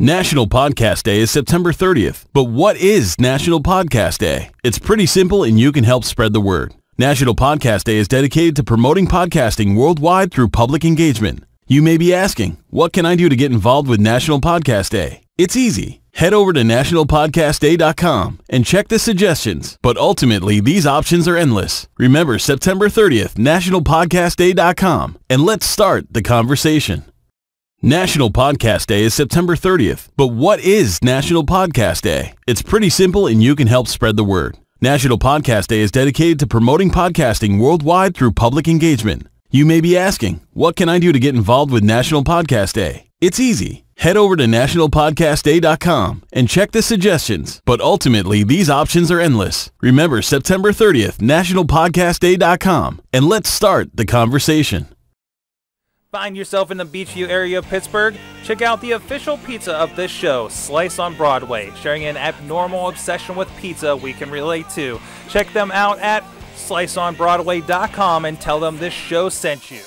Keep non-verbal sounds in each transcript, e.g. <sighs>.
National Podcast Day is September 30th, but what is National Podcast Day? It's pretty simple and you can help spread the word. National Podcast Day is dedicated to promoting podcasting worldwide through public engagement. You may be asking, what can I do to get involved with National Podcast Day? It's easy. Head over to nationalpodcastday.com and check the suggestions, but ultimately these options are endless. Remember September 30th, nationalpodcastday.com, and let's start the conversation. National Podcast Day is September 30th, but what is National Podcast Day? It's pretty simple and you can help spread the word. National Podcast Day is dedicated to promoting podcasting worldwide through public engagement. You may be asking, what can I do to get involved with National Podcast Day? It's easy. Head over to nationalpodcastday.com and check the suggestions, but ultimately these options are endless. Remember September 30th, nationalpodcastday.com, and let's start the conversation. Find yourself in the Beechview area of Pittsburgh? Check out the official pizza of this show, Slice on Broadway, sharing an abnormal obsession with pizza we can relate to. Check them out at sliceonbroadway.com and tell them this show sent you.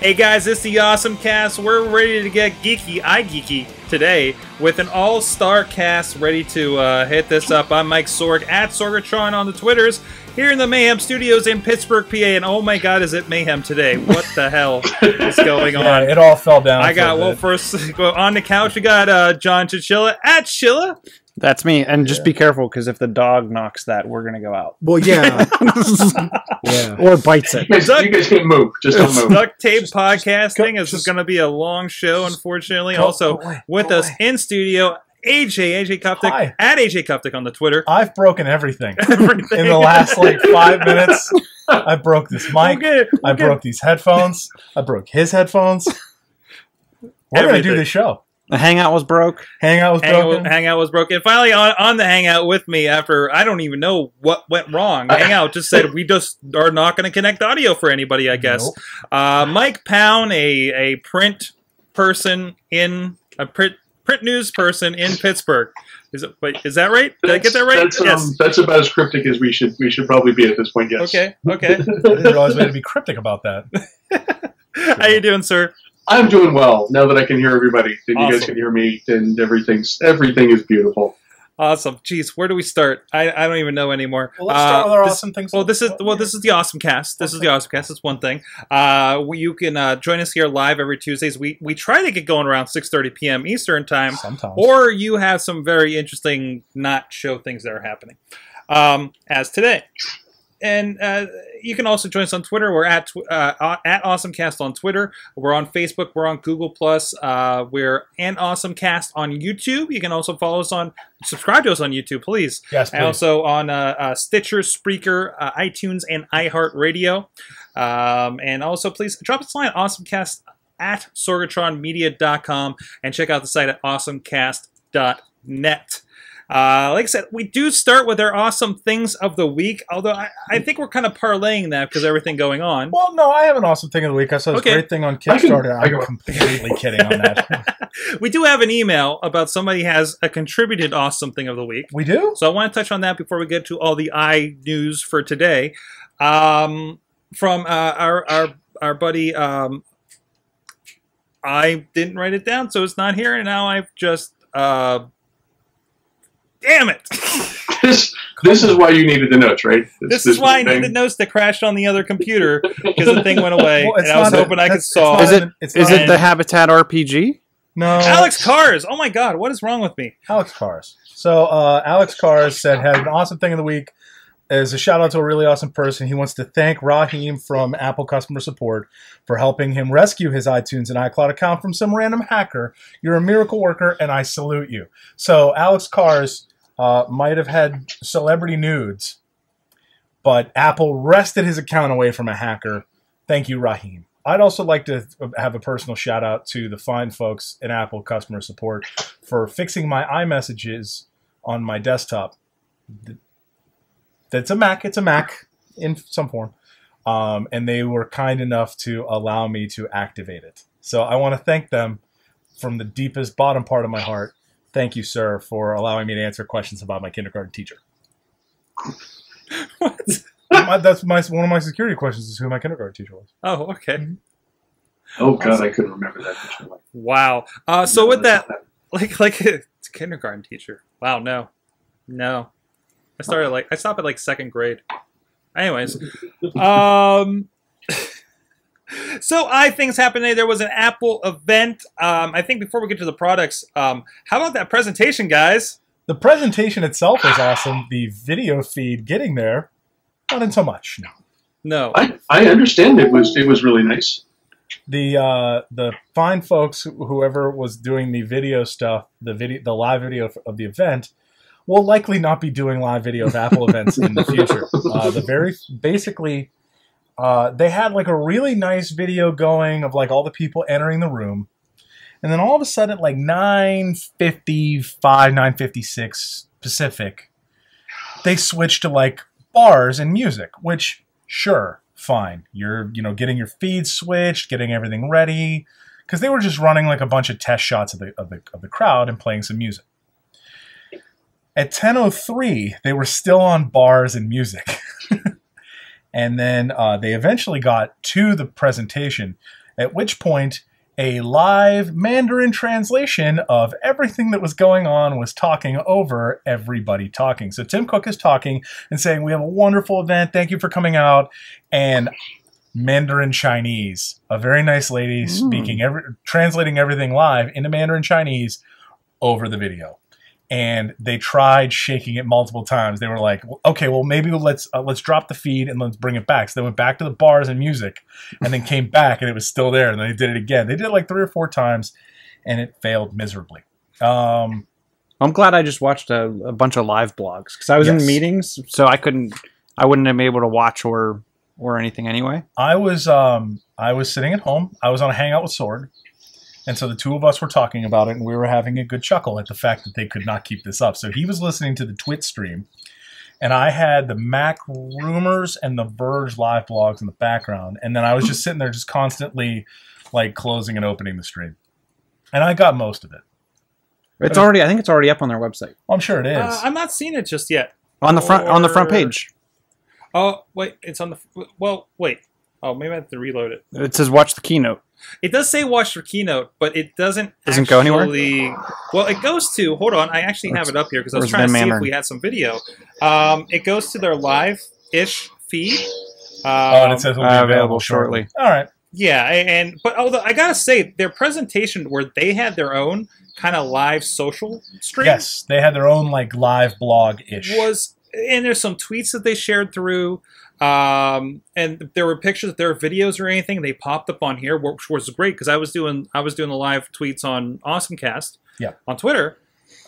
Hey guys, it's the Awesome Cast. We're ready to get geeky, I geeky today with an all-star cast ready to uh, hit this up. I'm Mike Sorg at Sorgatron on the Twitters here in the Mayhem Studios in Pittsburgh, PA. And oh my God, is it mayhem today? What the hell is going <laughs> on? Yeah, it all fell down. I got well bit. first <laughs> well, on the couch. We got uh, John Chichilla at Chilla. That's me. And just be careful because if the dog knocks that, we're gonna go out Well, yeah, <laughs> yeah. or bites it. You guys, you guys can't move. Just don't move. Duct tape podcasting. go- This is going to be a long show, unfortunately. Go- also go away, with us away. in studio, AJ AJ Kuftic Hi. at AJ Kuftic on the Twitter. <laughs> I've broken everything <laughs> Everything. in the last like five minutes. I broke this We'll mic. get we'll I get broke these headphones. I broke his headphones. We're gonna do this show. The hangout was broke. Hangout was Hang- broken. Hangout was broken. Finally, on, on the Hangout with me after I don't even know what went wrong. Hangout just said we just are not going to connect audio for anybody. I guess. Nope. Uh, Mike Pound, a a print person in a print print news person in Pittsburgh. Is it? Wait, is that right? Did I get that right? That's, um, that's about as cryptic as we should we should probably be at this point. Yes. Okay. Okay. <laughs> I didn't realize we had to be cryptic about that. <laughs> How you doing, sir? I'm doing well now that I can hear everybody. And you guys can hear me, and everything's everything is beautiful. Awesome. Jeez, where do we start? I, I don't even know anymore. Well, let's start with our this- awesome things. Well, this is well, this is the awesome cast. This is the awesome cast. That's one thing. Uh, we- you can uh, join us here live every Tuesdays. We we try to get going around 6:30 p.m. Eastern time, sometimes. or you have some very interesting not show things that are happening, um, as today. And uh, you can also join us on Twitter. We're at uh, at AwesomeCast on Twitter. We're on Facebook. We're on Google Plus. Uh, we're an AwesomeCast on YouTube. You can also follow us on subscribe to us on YouTube, please. yes, And please. also on uh, uh, Stitcher, Spreaker, uh, iTunes, and iHeartRadio. Um, and also, please drop us a line at awesomecast at sorgatronmedia.com and check out the site at awesomecast.net. Uh, like I said, we do start with our awesome things of the week, although I, I think we're kind of parlaying that because everything going on. Well, no, I have an awesome thing of the week. I saw this Okay. great thing on Kickstarter. I can- I'm completely kidding on that. <laughs> we do have an email about somebody has a contributed awesome thing of the week. We do? So I want to touch on that before we get to all the i news for today. Um, from uh, our our our buddy, um, I didn't write it down, so it's not here, and now I've just uh, damn it. <laughs> This this is why you needed the notes, right? this is why I thing. needed notes that crashed on the other computer because the thing went <laughs> away, Well, and I was not a- hoping I could that's- it's solve. Is it- an- it's Is it the Habitat RPG? No. Alex Cars. Oh my God, what is wrong with me? Alex Cars. So uh, Alex Cars said had an awesome thing of the week. As a shout out to a really awesome person, he wants to thank Raheem from Apple customer support for helping him rescue his iTunes and iCloud account from some random hacker. You're a miracle worker, and I salute you. So Alex Cars uh, might have had celebrity nudes, but Apple wrested his account away from a hacker. Thank you, Raheem. I'd also like to have a personal shout out to the fine folks in Apple customer support for fixing my iMessages on my desktop. That's a Mac. It's a Mac in some form. Um, and they were kind enough to allow me to activate it. So I want to thank them from the deepest bottom part of my heart, thank you, sir, for allowing me to answer questions about my kindergarten teacher. What? My- that's my one of my security questions is who my kindergarten teacher was. Oh, okay. Oh god, I couldn't remember that. picture. Wow. Uh, so with that, like like it's a kindergarten teacher. Wow, no, no. I started like I stopped at like second grade. Anyways, <laughs> um, <laughs> so I things happened today. There was an Apple event. Um, I think before we get to the products, um, how about that presentation, guys? The presentation itself was awesome. The video feed getting there, not in so much. No. No, I, I understand it was it was really nice. the uh, the fine folks, whoever was doing the video stuff, the video, the live video of the event, will likely not be doing live video of Apple events in the future. <laughs> Uh, the very basically, uh, they had like a really nice video going of like all the people entering the room, and then all of a sudden, at like nine fifty five, nine fifty six Pacific, they switched to like bars and music, which sure, fine. You're, you know, getting your feed switched, getting everything ready, because they were just running like a bunch of test shots of the of the of the crowd and playing some music. At 10:03, they were still on bars and music, <laughs> and then uh, they eventually got to the presentation. At which point, a live Mandarin translation of everything that was going on was talking over everybody talking. So Tim Cook is talking and saying, "We have a wonderful event. Thank you for coming out." And Mandarin Chinese, a very nice lady speaking every translating everything live into Mandarin Chinese over the video. And they tried shaking it multiple times. They were like, "Okay, well maybe let's uh, let's drop the feed and let's bring it back." So they went back to the bars and music, and then came back and it was still there. And then they did it again. They did it like three or four times, and it failed miserably. Um, I'm glad I just watched a, a bunch of live blogs because I was Yes. in meetings, so I couldn't, I wouldn't have been able to watch or or anything anyway. I was um I was sitting at home. I was on a hangout with Sorg. And so the two of us were talking about it and we were having a good chuckle at the fact that they could not keep this up. So he was listening to the Twit stream and I had the Mac rumors and the Verge live blogs in the background. And then I was just sitting there just constantly like closing and opening the stream. And I got most of it. It's already, I think it's already up on their website Well, I'm sure it is. uh, I'm not seeing it just yet. on the front on the front page. Oh wait, it's on the well. Wait. Oh, maybe I have to reload it. It says watch the keynote. It does say watch the keynote, but it doesn't. Doesn't go anywhere? Well, it goes to. Hold on, I actually have it up here because I was Where's trying to Ben see if we had some video. Um, it goes to their live-ish feed. Um, oh, and it says it'll be uh, available, available shortly. shortly. All right. yeah, and but although I gotta say, their presentation where they had their own kind of live social stream Yes, they had their own like live blog ish. was, and there's some tweets that they shared through. Um, and there were pictures, if there were videos or anything they popped up on here, which was great because I was doing I was doing the live tweets on AwesomeCast, Yeah. on Twitter.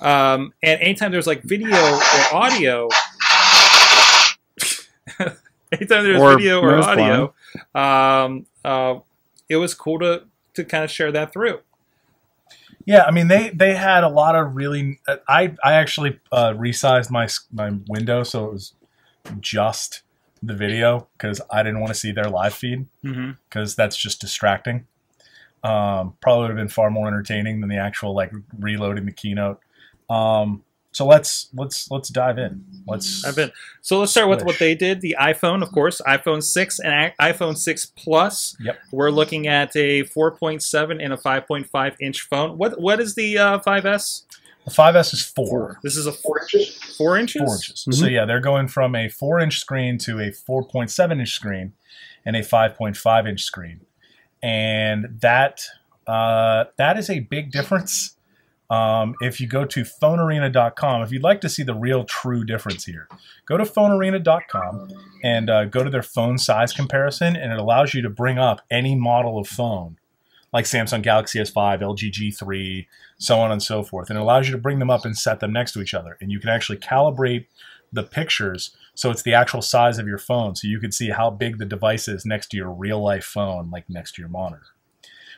Um, and anytime there's like video or audio, <laughs> anytime there's Or video or audio, um, uh, it was cool to to kind of share that through. Yeah, I mean they they had a lot of really. I I actually uh, resized my my window so it was just the video because I didn't want to see their live feed Mm-hmm. because that's just distracting. Um, probably would have been far more entertaining than the actual like reloading the keynote. Um, so let's let's let's dive in. Let's I've been so. Let's start with what they did. The iPhone, of course, iPhone six and iPhone six Plus. Yep. We're looking at a 4.7 and a 5.5 inch phone. What what is the uh, 5S? The 5S is four. This is a Four four, inches. four inches. four inches. So yeah, they're going from a four inch screen to a four point seven inch screen and a five point five inch screen, and that uh, that is a big difference. Um, if you go to phonearena.com, if you'd like to see the real true difference here, go to phonearena.com and uh, go to their phone size comparison, and it allows you to bring up any model of phone, like Samsung Galaxy S5, LG G3, so on and so forth. And it allows you to bring them up and set them next to each other. And you can actually calibrate the pictures so it's the actual size of your phone. So you can see how big the device is next to your real life phone, like next to your monitor,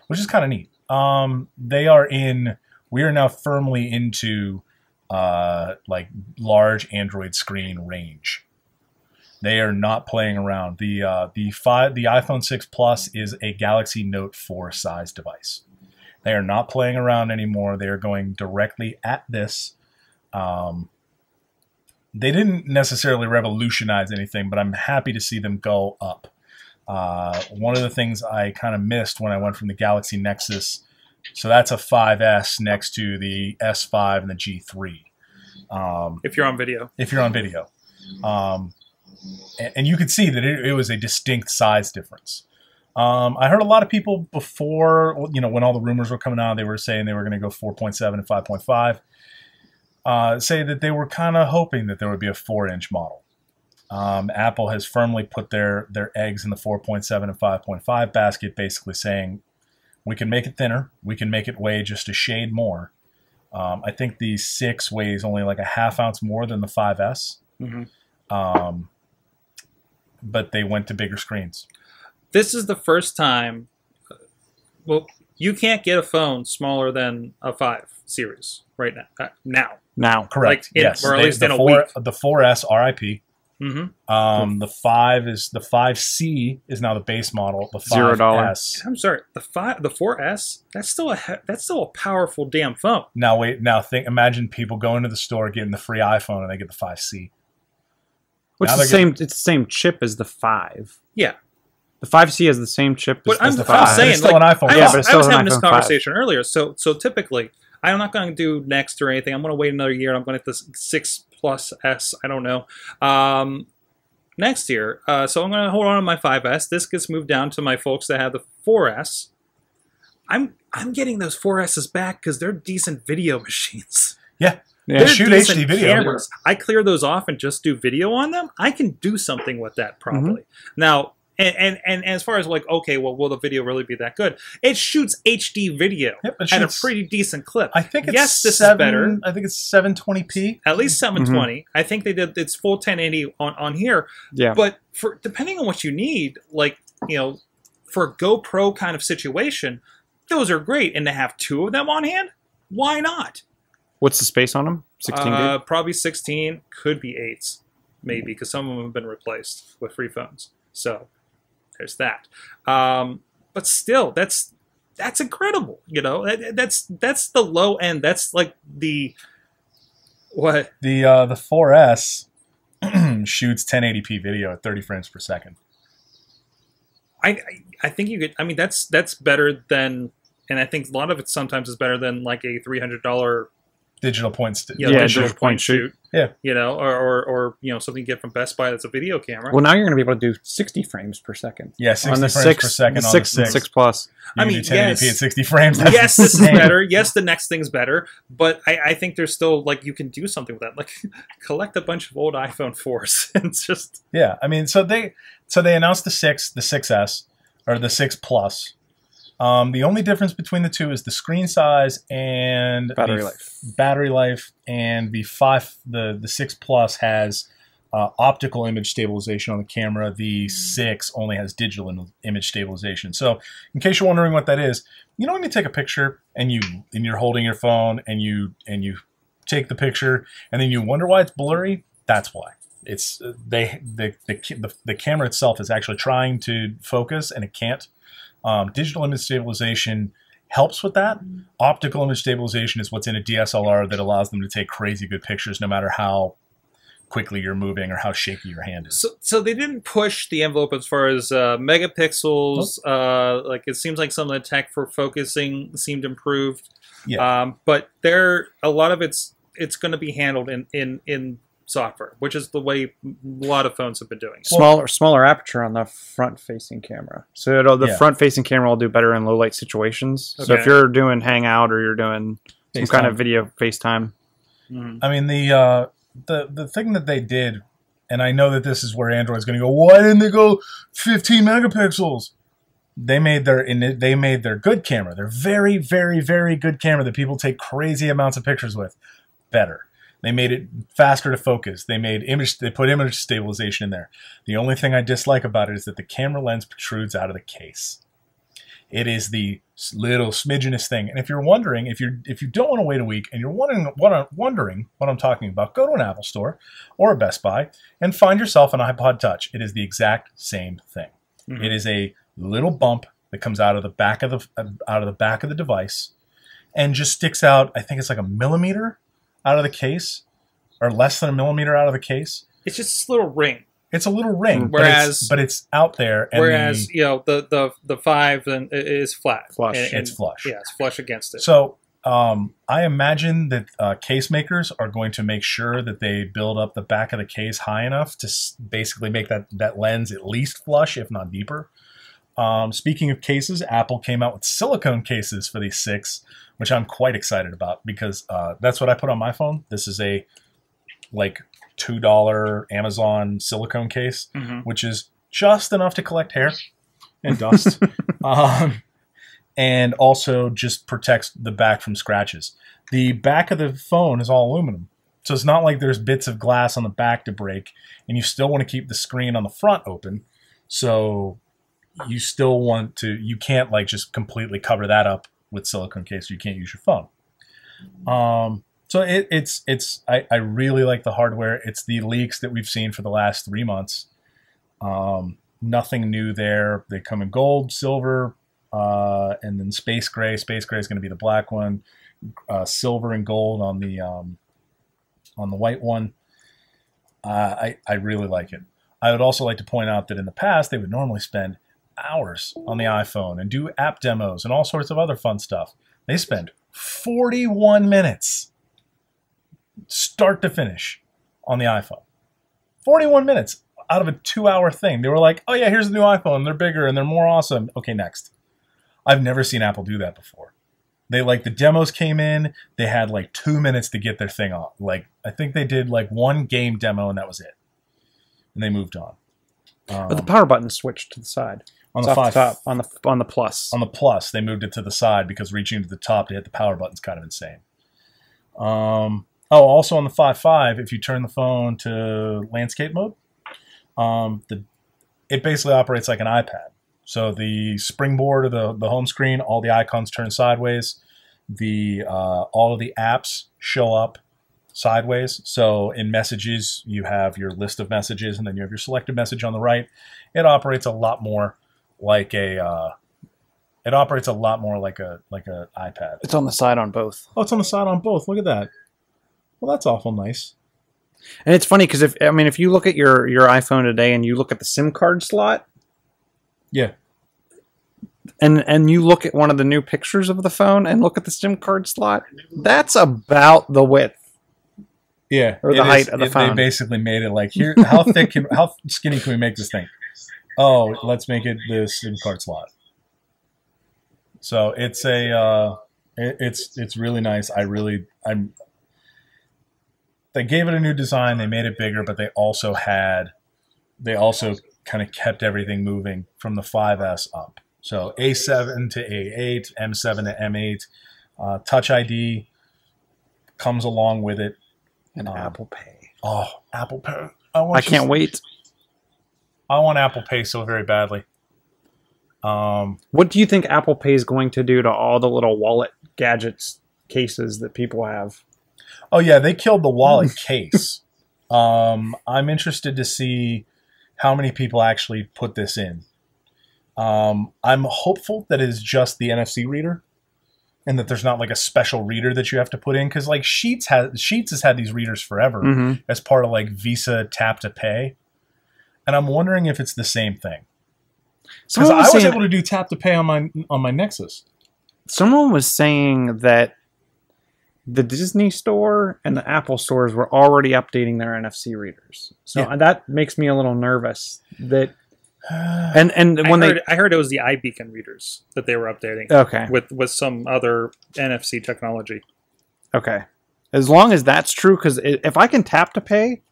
which is kind of neat. Um, they are in, we are now firmly into uh, like large Android screen range. They are not playing around. The uh, the five the iPhone 6 Plus is a Galaxy Note 4 size device They are not playing around anymore. They are going directly at this. Um, they didn't necessarily revolutionize anything, but I'm happy to see them go up. Uh, one of the things I kind of missed when I went from the Galaxy Nexus, so that's a 5S next to the S5 and the G3. Um, If you're on video, if you're on video. Um, and, and you could see that it, it was a distinct size difference. Um, I heard a lot of people before, you know, when all the rumors were coming out, they were saying they were going to go 4.7 and 5.5. Uh, say that they were kind of hoping that there would be a four-inch model. Um, Apple has firmly put their their eggs in the 4.7 and 5.5 basket, basically saying we can make it thinner, we can make it weigh just a shade more. Um, I think the six weighs only like a half ounce more than the 5S. Mhm. Um, but they went to bigger screens. this is the first time. Well, you can't get a phone smaller than a five series right now. Uh, now, Now, Correct. Like in- yes. or at They- least the in a four, week. The 4S RIP. mm-hmm. Um, the five is the 5C is now the base model. The 5S. Zero dollar. I'm sorry, the five, the 4S, that's still a that's still a powerful damn phone. Now wait. Now think. Imagine people going to the store getting the free iPhone and they get the 5C. Which Now is the they're same. It's the same chip as the five. Yeah. The 5C has the same chip But as, I'm, as the I'm five. Saying, it's still like, an iPhone. I Yeah, was, but it's I was an having this iPhone 5. conversation earlier. So, so typically, I'm not going to do next or anything. I'm going to wait another year. I'm going to get this six plus S. I don't know. Um, next year. Uh, so I'm going to hold on to my 5S. This gets moved down to my folks that have the 4S. I'm I'm getting those 4Ss back because they're decent video <laughs> machines. Yeah. They're shoot HD video. Cameras. I clear those off and just do video on them. I can do something with that probably. Now, and, and and as far as like, okay, well, will the video really be that good? It shoots HD video Yep, it at a pretty decent clip. I think it's yes, this seven, is better. I think it's 720p. At least Mm-hmm. 720. I think they did it's full 1080 on on here. Yeah. But for depending on what you need, like you know, for a GoPro kind of situation, those are great. And to have two of them on hand, why not? What's the space on them? 16 Uh, probably 16, could be 8s, maybe, because some of them have been replaced with free phones. So there's that. Um, but still, that's that's incredible. You know, that, that's that's the low end. That's like the what? The uh, the 4S <clears throat> shoots 1080p video at 30 frames per second. I I- I think you could. I mean, that's that's better than, and I think a lot of it sometimes is better than like a three hundred dollar Digital points. you know, Yeah, digital digital point point shoot. shoot. Yeah. You know, or, or or you know something you get from Best Buy that's a video camera. Well, now you're going to be able to do 60 frames per second. Yeah, 60 on the frames six, per second the on six, the 6. six plus. You I mean, 1080p yes. at 60 frames. That's yes, this is better. Yes, the next thing's better. But I, I think there's still like you can do something with that. Like <laughs> collect a bunch of old iPhone fours. <laughs> and just Yeah, I mean, so they so they announced the six, the 6S, or the six plus. Um, the only difference between the two is the screen size and Battery life. Battery life, and the five, the the six plus has uh, optical image stabilization on the camera. The six only has digital Im- image stabilization. So, in case you're wondering what that is, you know when you take a picture and you and you're holding your phone and you and you take the picture and then you wonder why it's blurry. That's why it's uh, they the the, the the camera itself is actually trying to focus and it can't. Um, digital image stabilization helps with that. Optical image stabilization is what's in a DSLR that allows them to take crazy good pictures no matter how quickly you're moving or how shaky your hand is. so. So they didn't push the envelope as far as uh, megapixels. Uh, like it seems like some of the tech for focusing seemed improved. Yeah. Um, but there, a lot of it's it's going to be handled in in in software, which is the way a lot of phones have been doing it. Smaller, smaller aperture on the front-facing camera. So it'll, the Yeah. front-facing camera will do better in low-light situations. So if you're doing Hangout or you're doing some kind of video FaceTime, Mhm. I mean the uh, the the thing that they did, and I know that this is where Android's going to go. Why didn't they go 15 megapixels? They made their in they made their good camera, their very very very good camera that people take crazy amounts of pictures with, better. They made it faster to focus. They made image. They put image stabilization in there. The only thing I dislike about it is that the camera lens protrudes out of the case. It is the little smidgenest thing. And if you're wondering, if you're if you don't want to wait a week and you're wondering what I'm wondering what I'm talking about, go to an Apple store or a Best Buy and find yourself an iPod Touch. It is the exact same thing. Mhm. It is a little bump that comes out of the back of the out of the back of the device, and just sticks out. I think it's like a millimeter out of the case, or less than a millimeter out of the case. It's just this little ring. It's a little ring, Whereas- but it's, but it's out there. And Whereas the- you know the the the five then is flat. Flush. And- and- it's flush. Yeah, it's flush against it. So um, I imagine that uh, case makers are going to make sure that they build up the back of the case high enough to s- basically make that, that lens at least flush, if not deeper. Um, speaking of cases, Apple came out with silicone cases for these six, which I'm quite excited about because uh, that's what I put on my phone. This is a like two dollar Amazon silicone case, Mhm. which is just enough to collect hair and dust. <laughs> um, and also just protects the back from scratches. The back of the phone is all aluminum. So it's not like there's bits of glass on the back to break, and you still want to keep the screen on the front open. So you still want to, you can't like just completely cover that up with silicone case. You can't use your phone. Um, so it, it's, it's, I, I really like the hardware. It's the leaks that we've seen for the last three months. Um, nothing new there. They come in gold, silver, uh, and then space gray. Space gray is going to be the black one. Uh, silver and gold on the um, on the white one. Uh, I I really like it. I would also like to point out that in the past they would normally spend hours on the iPhone and do app demos and all sorts of other fun stuff. They spend 41 minutes, start to finish, on the iPhone. 41 minutes out of a two-hour thing. They were like, "Oh yeah, here's the new iPhone. They're bigger and they're more awesome." Okay, next. I've never seen Apple do that before. They like the demos came in, they had like two minutes to get their thing on. Like I think they did like one game demo and that was it, and they moved on. Um, But the power button switched to the side. On It's the five, the top on the on the plus. on the plus, they moved it to the side because reaching to the top to hit the power button is kind of insane. Um, oh, also on the five five, if you turn the phone to landscape mode, um, the it basically operates like an iPad. So the springboard of the the home screen, all the icons turn sideways. The uh, all of the apps show up sideways. So in messages, you have your list of messages, and then you have your selected message on the right. It operates a lot more like a. Uh, it operates a lot more like a like a iPad. it's on the side on both. Oh, it's on the side on both. Look at that. Well, that's awful nice. And it's funny because if I mean if you look at your your iPhone today and you look at the SIM card slot Yeah. and and you look at one of the new pictures of the phone and look at the SIM card slot, that's about the width. Yeah, Or the height of the it- phone. They basically made it like here. How thick? Can, how skinny can we make this thing? Oh, let's make it the SIM card slot. So it's a, uh, it, it's it's really nice. I really I'm. They gave it a new design. They made it bigger, but they also had, they also kind of kept everything moving from the 5S up. So A7 to A8, M7 to M8, uh, Touch ID comes along with it. And Um, Apple Pay. Oh, Apple Pay! I, I can't wait. I want Apple Pay so very badly. Um, What do you think Apple Pay is going to do to all the little wallet gadgets cases that people have? oh yeah, they killed the wallet <laughs> case. Um, I'm interested to see how many people actually put this in. Um, I'm hopeful that it is just the NFC reader, and that there's not like a special reader that you have to put in because like Sheetz has Sheetz has had these readers forever Mm-hmm. as part of like Visa Tap to Pay, and I'm wondering if it's the same thing because I was, was saying, able to do Tap to Pay on my on my Nexus. someone was saying that the Disney store and the Apple stores were already updating their NFC readers. So Yeah. that makes me a little nervous that <sighs> and and I when heard, they I heard it was the iBeacon readers that they were updating okay with with some other NFC technology. okay as long as that's true because if I can tap to pay,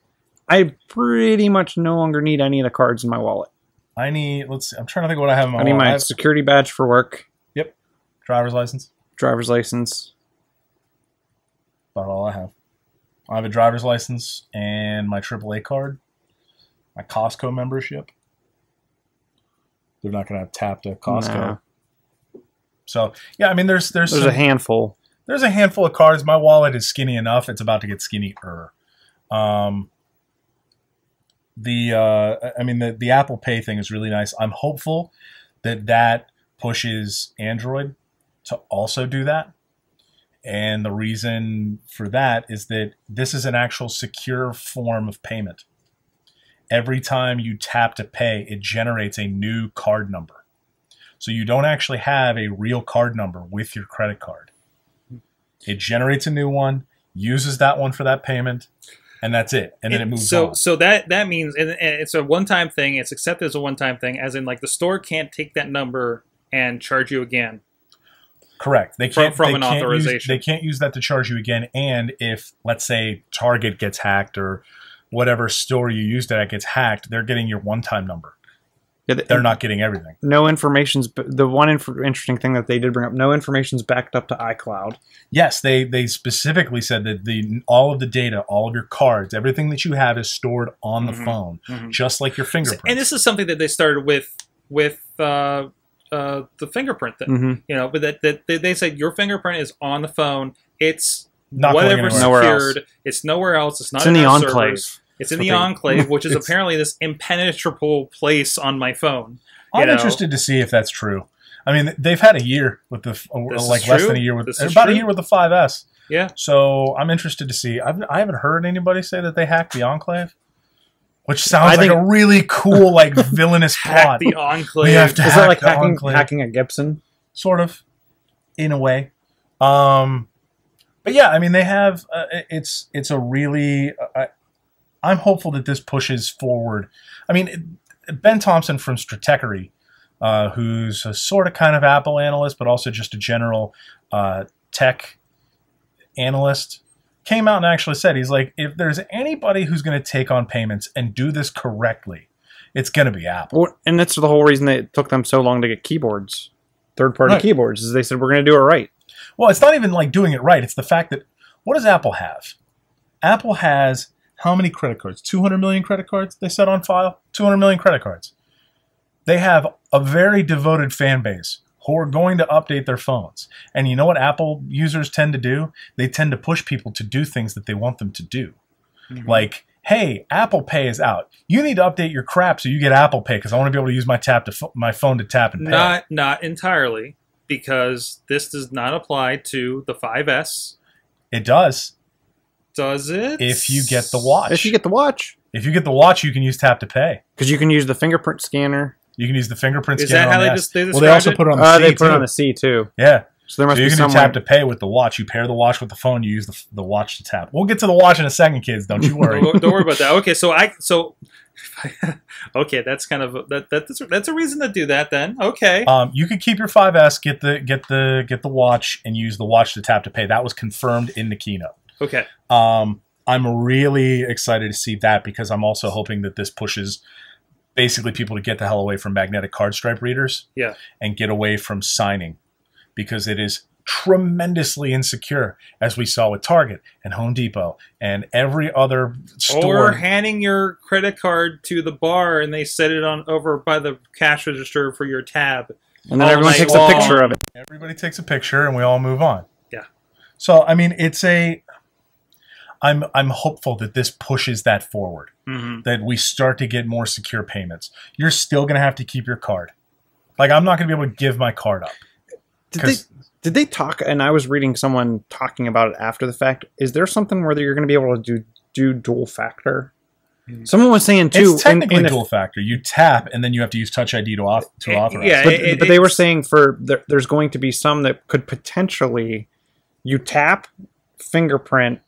I pretty much no longer need any of the cards in my wallet. I need. Let's. See, I'm trying to think what I have in my. I need wallet. I my have security badge for work, Yep. driver's license. driver's license. About all I have. I have a driver's license and my AAA card, my Costco membership. They're not going to have tapped at Costco. No. So yeah, I mean, there's there's There's some- a handful. there's a handful of cards. My wallet is skinny enough. It's about to get skinnier. Um, the uh, I mean the the Apple Pay thing is really nice. I'm hopeful that that pushes Android to also do that. And the reason for that is that this is an actual secure form of payment. Every time you tap to pay, it generates a new card number. So you don't actually have a real card number with your credit card. It generates a new one, uses that one for that payment, and that's it. And then it moves so on. so that that means and, and it's a one time thing. It's accepted as a one time thing, as in like the store can't take that number and charge you again. Correct. They can't from they an can't use- authorization. they can't use that to charge you again. And if let's say Target gets hacked or whatever store you used it at gets hacked, they're getting your one-time number. Yeah, th- They're not getting everything. No information's the one inf- interesting thing that they did bring up. No information's backed up to iCloud. Yes, they they specifically said that the all of the data, all of your cards, everything that you have is stored on the Mhm. phone, Mhm. just like your fingerprint. And this is something that they started with with uh, uh, the fingerprint thing. Mm-hmm. You know, but that, that they, they said your fingerprint is on the phone. It's Not going whatever. Nowhere else. secured. It's nowhere else. It's not It's in the our enclave. servers. It's in the they- <laughs> enclave, which is apparently this impenetrable place on my phone. I'm know. interested to see if that's true. I mean, they've had a year with the This like less than a year with This is about a year with the 5S. Yeah. So I'm interested to see. I've, I haven't heard anybody say that they hacked the Enclave, which sounds I like think- a really cool, like <laughs> villainous Hack plot. the enclave. We have to Is hack that like hacking, Enclave. hacking a Gibson? sort of, in a way. Um, but yeah, I mean, they have. Uh, it's it's a really. Uh, I'm hopeful that this pushes forward. I mean, Ben Thompson from Stratechery, uh, who's a sort of kind of Apple analyst, but also just a general uh, tech analyst, came out and actually said he's like, if there's anybody who's going to take on payments and do this correctly, it's going to be Apple. Well, and that's the whole reason it took them so long to get keyboards, third party Right. keyboards, is they said we're going to do it right. Well, it's not even like doing it right. It's the fact that what does Apple have? Apple has how many credit cards? 200 million credit cards they set on file? 200 million credit cards. They have a very devoted fan base who are going to update their phones. And you know what Apple users tend to do? They tend to push people to do things that they want them to do. Mm-hmm. Like, hey, Apple Pay is out. You need to update your crap so you get Apple Pay because I want to be able to use my tap to pho- my phone to tap and pay. Not not entirely because this does not apply to the 5S. it does Does it? if you get the watch. If you get the watch, If you get the watch, you can use tap to pay. because you can use the fingerprint scanner. You can use the fingerprint Is scanner. that how on they the just S. they Well, they also it? put it on the Uh, C they put too. it on the C too. yeah, So there must so you be can some tap to pay with the watch. You pair the watch with the phone. You use the, the watch to tap. We'll get to the watch in a second, kids. Don't you <laughs> worry. don't, don't worry about that. Okay, so I so <laughs> okay, that's kind of that, that's that's a reason to do that then. Okay. um, you could keep your 5S, get the get the get the watch, and use the watch to tap to pay. That was confirmed in the keynote. Okay. Um, I'm really excited to see that because I'm also hoping that this pushes basically people to get the hell away from magnetic card stripe readers. Yeah. And get away from signing because it is tremendously insecure, as we saw with Target and Home Depot and every other store. Or handing your credit card to the bar and they set it on over by the cash register for your tab. and then all everyone takes long. a picture of it. Everybody takes a picture and we all move on. Yeah. So I mean, it's a. I'm I'm hopeful that this pushes that forward. Mm-hmm. that we start to get more secure payments. You're still going to have to keep your card. Like I'm not going to be able to give my card up. Did they, 'Cause- did they talk? And I was reading someone talking about it after the fact. Is there something where you're going to be able to do do dual factor? Someone was saying too. it's technically in the- dual factor. You tap and then you have to use Touch ID to, auth- to Eh, authorize. yeah, but, it- but they were saying for there, there's going to be some that could potentially you tap fingerprint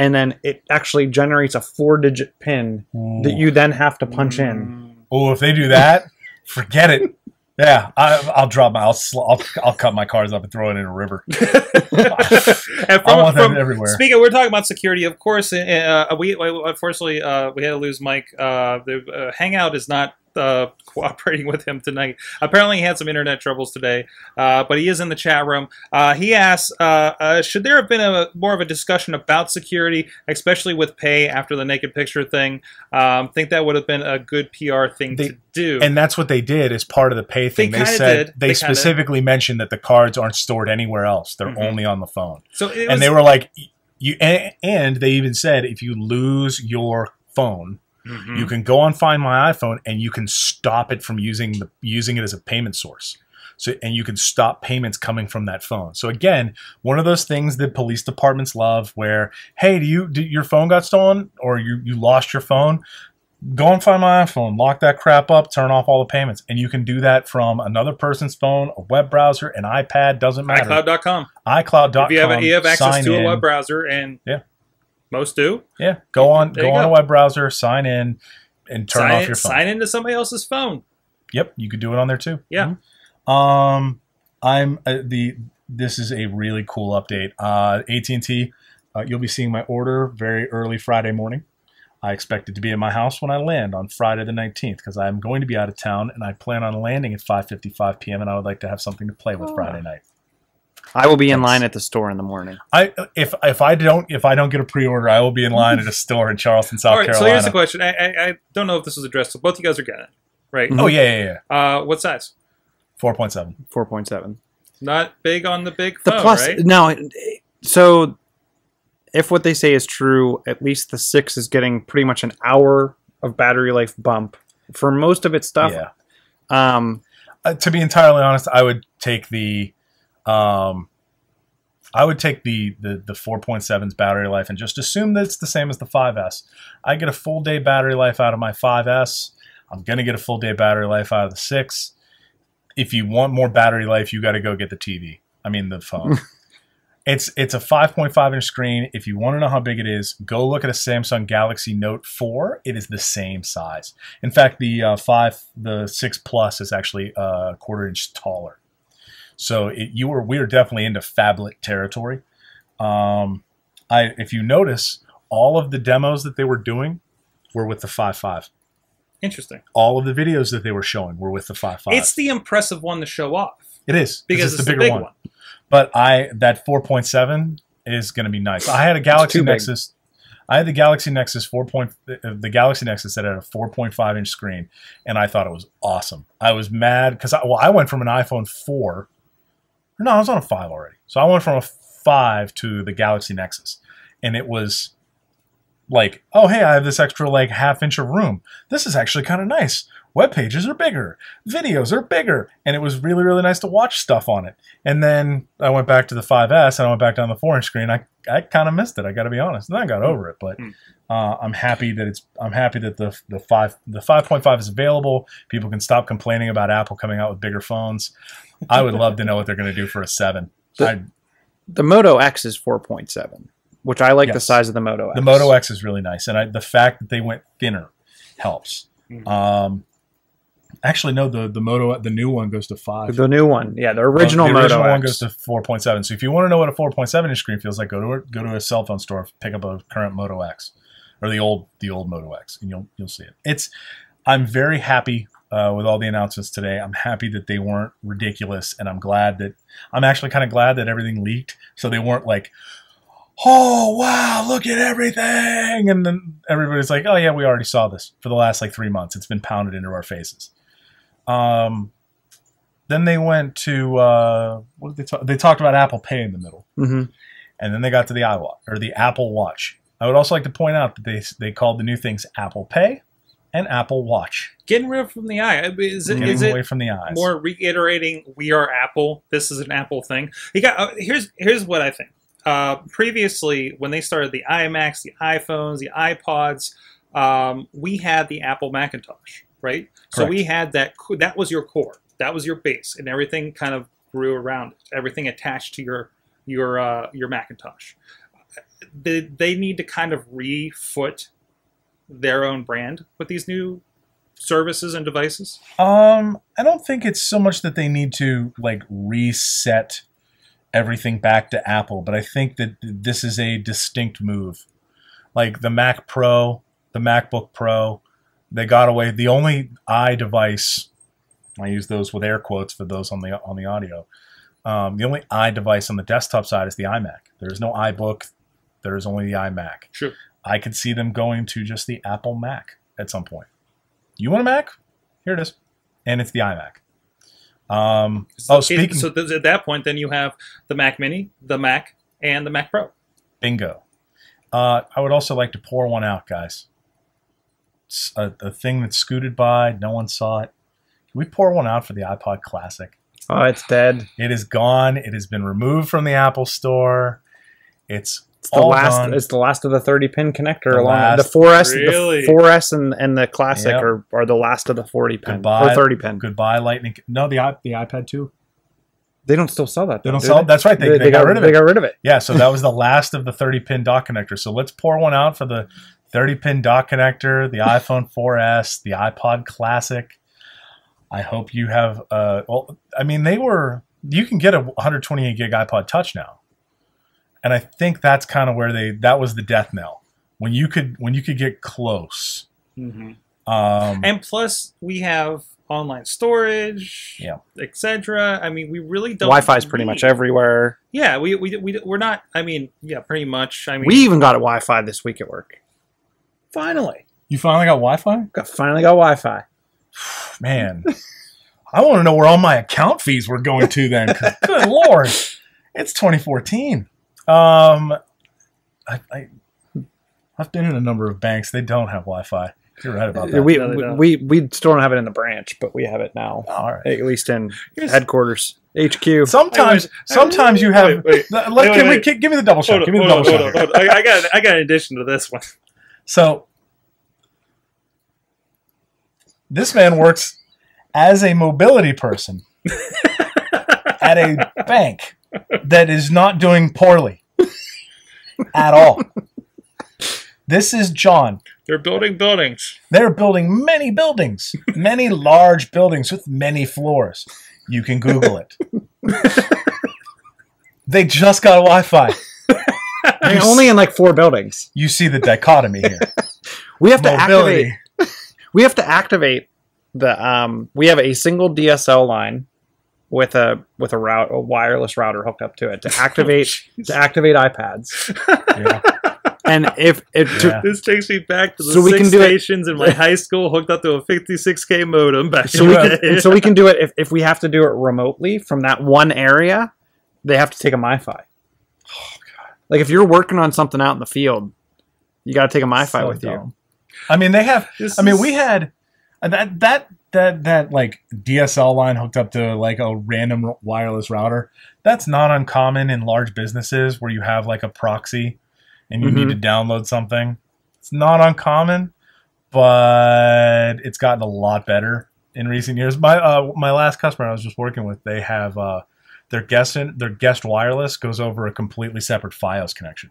and then it actually generates a four digit pin that you then have to punch in. Oh, if they do that, <laughs> forget it. Yeah, I, I'll drop my. I'll, sl- I'll I'll cut my cards up and throw it in a river. <laughs> and I want from, that everywhere. Speaking, we're talking about security. Of course, uh, we we- unfortunately uh, we had to lose Mike. Uh, the uh, Hangout is not uh, <laughs> cooperating with him tonight. Apparently, he had some internet troubles today, uh, but he is in the chat room. Uh, he asks, uh, uh, should there have been a more of a discussion about security, especially with pay after the naked picture thing? Um, think that would have been a good PR thing They- to do. And that's what they did as part of the pay thing. They They, said did. they, They specifically mentioned that the cards aren't stored anywhere else. They're Mhm. only on the phone. so it and they were like you and, and they even said if you lose your phone Mhm. you can go on find my iphone and you can stop it from using the using it as a payment source So and you can stop payments coming from that phone. So again, one of those things that police departments love, where hey, do you do your phone got stolen or you you lost your phone? Go and find my iPhone, lock that crap up, turn off all the payments, and you can do that from another person's phone, a web browser, an iPad, doesn't matter. iCloud.com. iCloud.com. If you have you have access to a web browser, and Yeah. Most do, Yeah, go on, There go on go. a web browser, sign in, and turn sign, off your phone. sign into somebody else's phone. Yep, you could do it on there too. Yeah. Um, I'm uh, the. This is a really cool update. Uh, AT and T. Uh, you'll be seeing my order very early Friday morning. I expect it to be in my house when I land on Friday the 19th because I'm going to be out of town and I plan on landing at 5:55 p.m. and I would like to have something to play with Oh. Friday night. I will be in line at the store in the morning. I if if I don't if I don't get a pre-order, I will be in line at a store in Charleston, South All right, so here's the question. I, I, I don't know if this was addressed. So both you guys are getting it, right? oh yeah, yeah, yeah. Uh, what size? 4.7. Four point seven. Not big on the big The phone, plus right? no. So if what they say is true, at least the six is getting pretty much an hour of battery life bump for most of its stuff. Yeah. Um, uh, to be entirely honest, I would take the, um, I would take the the the 4.7's battery life and just assume that it's the same as the 5S. I get a full day battery life out of my 5S. I'm gonna get a full day battery life out of the six. If you want more battery life, you got to go get the TV. I mean the phone. <laughs> it's it's a 5.5 inch screen. If you want to know how big it is, go look at a Samsung Galaxy Note 4. It is the same size. In fact, the uh, five, the six plus is actually uh, a quarter inch taller. So it, you were we were definitely into phablet territory. Um, I if you notice, all of the demos that they were doing were with the five five. Interesting. All of the videos that they were showing were with the five five. It's the impressive one to show off it is because it's, the, big one. But I that 4.7 is going to be nice. I had a Galaxy too big. Nexus. I had the Galaxy Nexus 4. Point, uh, the Galaxy Nexus that had a 4.5 inch screen, and I thought it was awesome. I was mad because I, well, I went from an iPhone 4. No, I was on a 5 already. So I went from a 5 to the Galaxy Nexus, and it was like, oh hey, I have this extra like half inch of room. This is actually kind of nice. Web pages are bigger, videos are bigger, and it was really really nice to watch stuff on it. And then I went back to the 5S and I went back down the four inch screen. I I kind of missed it. I got to be honest, and I got over it. But Hmm. uh, I'm happy that it's I'm happy that the the five the 5.5 is available. People can stop complaining about Apple coming out with bigger phones. I would love to know what they're going to do for a seven. The- I, the Moto X is four point seven, which I like the size of the Moto X. the Moto X is really nice, and I, the fact that they went thinner helps. Mhm. Um, actually, no, the the Moto the new one goes to five. The new one, yeah, the original the Moto original one X. goes to 4.7. So if you want to know what a 4.7 inch screen feels like, go to a, go to a cell phone store, pick up a current Moto X or the old the old Moto X, and you'll you'll see it. It's I'm very happy uh, with all the announcements today. I'm happy that they weren't ridiculous, and I'm glad that I'm actually kind of glad that everything leaked, so they weren't like. Oh wow! Look at everything, and then everybody's like, "Oh yeah, we already saw this for the last like three months. It's been pounded into our faces." Um, then they went to uh, what did they talk? They talked about Apple Pay in the middle, hmm and then they got to the iWatch or the Apple Watch. I would also like to point out that they they called the new things Apple Pay and Apple Watch, Getting rid from the eye. Is it, getting is away it from the eyes. more reiterating we are Apple? This is an Apple thing. You got uh, here's here's what I think. Uh, previously, when they started the iMacs, the iPhones, the iPods, um, we had the Apple Macintosh, right? So we had that. That was your core. That was your base, and everything kind of grew around it. Everything attached to your your uh, your Macintosh. They, they need to kind of refoot their own brand with these new services and devices. Um, I don't think it's so much that they need to like reset everything back to Apple, but I think that this is a distinct move. Like the Mac Pro, the MacBook Pro, they got away. The only i device, I use those with air quotes for those on the on the audio. Um, the only i device on the desktop side is the iMac. There is no iBook. There is only the iMac. True. I could see them going to just the Apple Mac at some point. You want a Mac? Here it is, and it's the iMac. Um, So, oh, it- speaking, so th- at that point, then you have the Mac Mini, the Mac, and the Mac Pro. bingo. Uh, I would also like to pour one out, guys. It's a, a thing that scooted by, no one saw it. Can we pour one out for the iPod Classic? Oh, it's dead. It is gone. It has been removed from the Apple Store. It's, It's the all last. gone. It's the last of the 30 pin connector. The along the 4S, Really? the 4S, and, and the classic Yep. are, are the last of the 40 pin Goodbye. or 30 pin. Goodbye, Lightning. No, the the iPad 2. They don't still sell that. They don't do sell. That's right. They, they, got, rid of They it. got rid of it. Yeah, so that was the last of the 30 pin dock connector. So let's pour one out for the 30 pin dock connector, the iPhone 4S, the iPod Classic. I hope you have. Uh, well, I mean, they were. You can get a 128 gig iPod Touch now, and I think that's kind of where they. That was the death knell when you could when you could get close. Mhm. Um, And plus, we have online storage, Yeah. etc. I mean, we really don't. Wi-Fi is pretty much everywhere. Yeah, we, we we we're not. I mean, yeah, pretty much. I mean, We even got a Wi-Fi this week at work. finally. you finally got Wi-Fi, Got finally got Wi-Fi. <sighs> man. I want to know where all my account fees were going to then. good <laughs> lord, it's 2014. Um, I, I I've been in a number of banks. They don't have Wi-Fi. You're right about that. We, No, they don't. we we still don't have it in the branch, but we have it now. All right. At least in Here's- headquarters, HQ. Sometimes, Wait, wait. sometimes you have. Wait, wait. Let- Wait, can wait, we give me the double shot? Give me the double shot. hold on, hold on. I, I got I got an addition to this one. So, this man works as a mobility person <laughs> at a bank that is not doing poorly at all. This is John. They're building buildings. They're building many buildings, many large buildings with many floors. You can Google it. they just got Wi Fi. I mean, only in like four buildings. You see the dichotomy here. <laughs> We have to activate. <laughs> We have to activate the. Um, we have a single DSL line with a with a route a wireless router hooked up to it to <laughs> activate oh, to activate iPads. Yeah. And if it to, Yeah. This takes me back to the So we can do it- stations in my high school hooked up to a 56k modem back so we can day. and so we can do it if, if we have to do it remotely from that one area they have to take a MiFi. Oh, Like if you're working on something out in the field, you got to take a MiFi So with you. I mean, they have. This I mean, we had that that that that like DSL line hooked up to like a random wireless router. That's not uncommon in large businesses where you have like a proxy and you need to download something. It's not uncommon, but it's gotten a lot better in recent years. My uh, my last customer I was just working with, they have uh, their guest in, their guest wireless goes over a completely separate FiOS connection.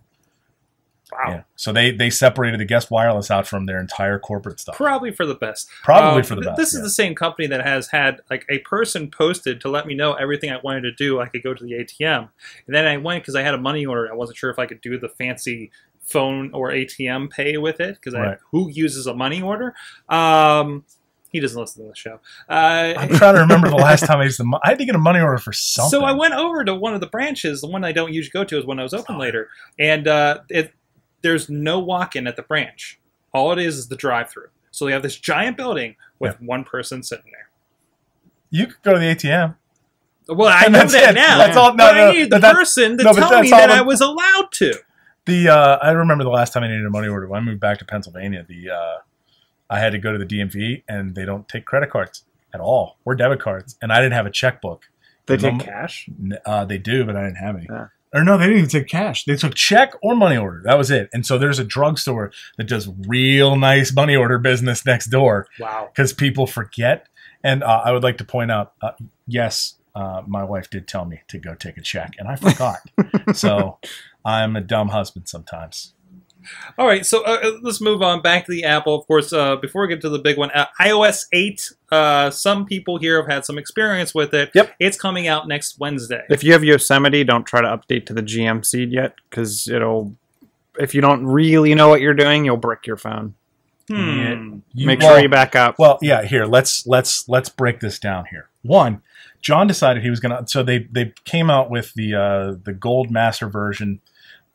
Wow. Yeah. So they they separated the guest wireless out from their entire corporate stuff. Probably for the best. Probably Um, for the best. This yeah. is the same company that has had like a person posted to let me know everything I wanted to do. I could go to the ATM, and then I went because I had a money order. I wasn't sure if I could do the fancy phone or ATM pay with it because Right. who uses a money order? Um, he doesn't listen to the show. Uh, I'm trying to remember the last <laughs> time I used the. mo- I had to get a money order for something. So I went over to one of the branches. The one I don't usually go to is when I was open later, and uh, it there's no walk-in at the branch. All it is is the drive-through. So they have this giant building with one person sitting there. You could go to the ATM. Well, I And know that it. now. That's all- no, but no, I needed but the that's- person to no, tell me that the- I was allowed to. The uh, I remember the last time I needed a money order when I moved back to Pennsylvania. The uh, I had to go to the DMV and they don't take credit cards at all or debit cards, and I didn't have a checkbook. They take cash. Uh, they do, but I didn't have any. Yeah. Or no, they didn't even take cash. They took check or money order. That was it. And so there's a drugstore that does real nice money order business next door Wow. because people forget. And uh, I would like to point out, uh, yes, uh, my wife did tell me to go take a check, and I forgot. <laughs> so I'm a dumb husband sometimes. All right, so uh, uh, let's move on back to the Apple. Of course, uh, before we get to the big one, uh, iOS 8. Uh, some people here have had some experience with it. Yep. It's coming out next Wednesday. If you have Yosemite, don't try to update to the GM seed yet because it'll. If you don't really know what you're doing, you'll brick your phone. Hmm. You- Make well- sure you back up. Well, yeah. Here, let's let's let's break this down here. One, John decided he was gonna. So they they came out with the uh, the gold master version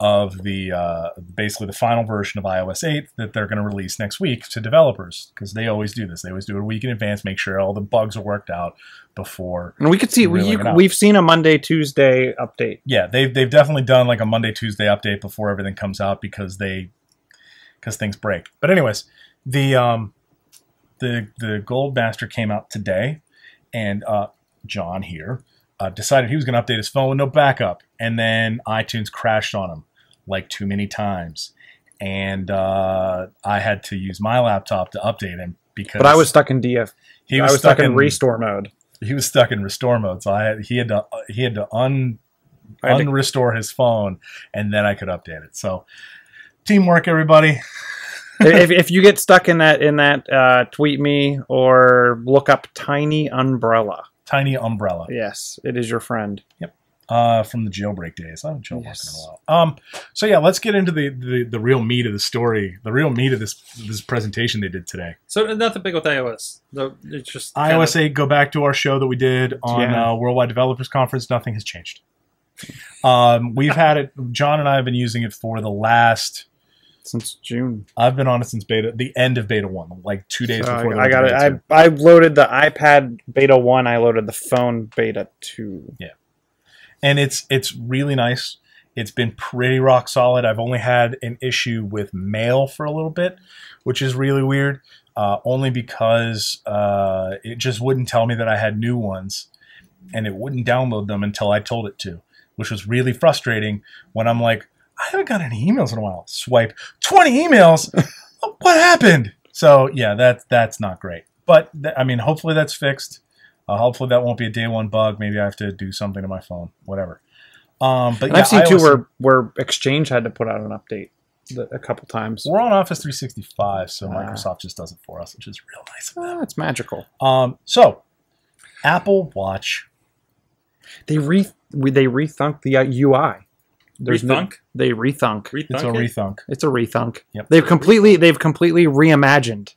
of the uh, basically the final version of iOS 8 that they're going to release next week to developers because they always do this. They always do it a week in advance, make sure all the bugs are worked out before. and we could see we, we've seen a Monday Tuesday update. Yeah, they've they've definitely done like a Monday Tuesday update before everything comes out because they because things break. But anyways, the um the the gold master came out today, and uh, John here uh, decided he was going to update his phone with no backup, and then iTunes crashed on him like too many times, and uh, I had to use my laptop to update him because. But I was stuck in DF. he I was stuck, in, restore mode. he was stuck in restore mode, so I had, he had to he had to un I had to- unrestore his phone, and then I could update it. So teamwork, everybody. if, if <laughs> you get stuck in that in that uh, tweet me or look up tiny umbrella Tiny umbrella. yes it is your friend uh, from the jailbreak days. I haven't jailbroken Yes. in a while. Um, so yeah, let's get into the, the the real meat of the story, the real meat of this this presentation they did today. So nothing big with iOS. The, it's just kind iOS of- 8, go back to our show that we did on Yeah. uh, Worldwide Developers Conference. Nothing has changed. Um, we've had it. John and I have been using it for the last. Since June. I've been on it since beta, the end of beta one, like two days So before. I, I got it. went to beta I I loaded the iPad beta one. I loaded the phone beta two. Yeah, and it's it's really nice. It's been pretty rock solid. I've only had an issue with mail for a little bit, which is really weird. Uh, only because uh, it just wouldn't tell me that I had new ones, and it wouldn't download them until I told it to, which was really frustrating. When I'm like, I haven't got any emails in a while. Swipe twenty emails. <laughs> what happened? So yeah, that that's not great. But th- I mean, hopefully that's fixed. Uh, hopefully that won't be a day one bug. Maybe I have to do something to my phone, whatever. Um, but yeah, I've seen too where where Exchange had to put out an update a couple times. we're on Office 365, so Ah. Microsoft just does it for us, which is real nice. of them. Oh, it's magical. Um, so Apple Watch, They re we- they rethunk the uh, UI. No- Rethunk? they rethunk. Rethunk it's a it? rethunk. It's a rethunk. Yep. They've completely they've completely reimagined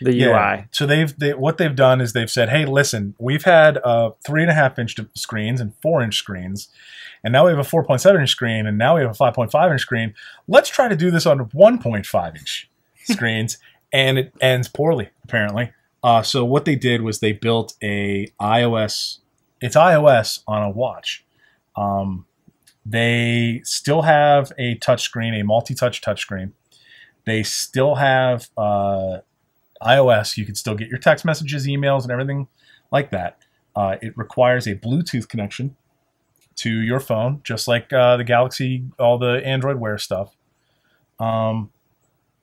the UI. So they've they, what they've done is they've said, hey, listen, we've had uh, three and a half inch screens and four inch screens, and now we have a 4.7 inch screen, and now we have a 5.5 inch screen. Let's try to do this on 1.5 inch <laughs> screens, and it ends poorly apparently. Uh, so what they did was they built a iOS. It's iOS on a watch. Um, they still have a touchscreen, a multi-touch touchscreen. They still have uh, iOS. You can still get your text messages, emails, and everything like that. Uh, it requires a Bluetooth connection to your phone, just like uh, the Galaxy, all the Android Wear stuff. Um,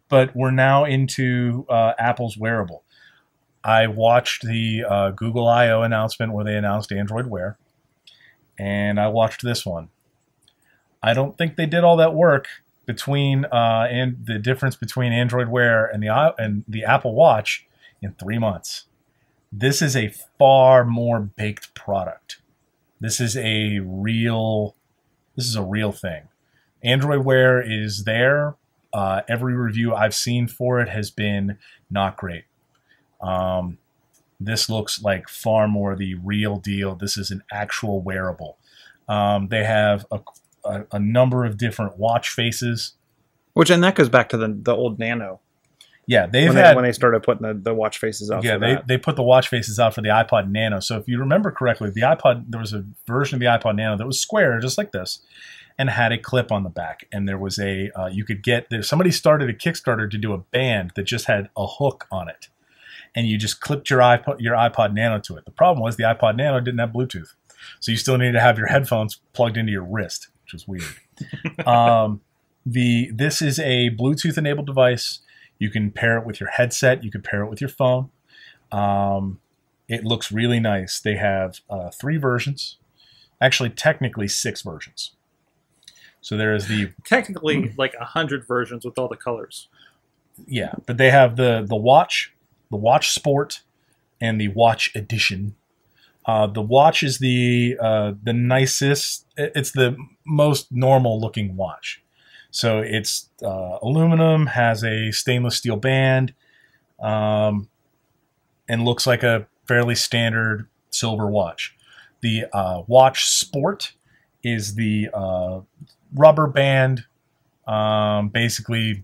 but we're now into uh, Apple's wearable. I watched the uh, Google I/O announcement where they announced Android Wear, and I watched this one. I don't think they did all that work between uh, and the difference between Android Wear and the and the Apple Watch in three months. This is a far more baked product. This is a real. This is a real thing. Android Wear is there. Uh, every review I've seen for it has been not great. Um, this looks like far more the real deal. This is an actual wearable. Um, they have a, a, a number of different watch faces. Which and that goes back to the the old Nano Yeah, they've when, had they, when they started putting the, the watch faces out. yeah for they, that. they put the watch faces out for the iPod Nano. So if you remember correctly, the iPod there was a version of the iPod Nano that was square, just like this, and had a clip on the back. And there was a uh, you could get there. Somebody started a Kickstarter to do a band that just had a hook on it, and you just clipped your iPod your iPod Nano to it. The problem was the iPod Nano didn't have Bluetooth, so you still needed to have your headphones plugged into your wrist, which was weird. um, the this is a Bluetooth enabled device. You can pair it with your headset. You can pair it with your phone. Um, it looks really nice. They have uh, three versions, actually, technically six versions. So there is the Technically, like a hundred versions with all the colors. yeah, but they have the the watch, the watch sport, and the watch edition. Uh, the watch is the uh, the nicest. It's the most normal looking watch. So it's uh, aluminum, has a stainless steel band, um, and looks like a fairly standard silver watch. The uh, watch sport is the uh, rubber band, um, basically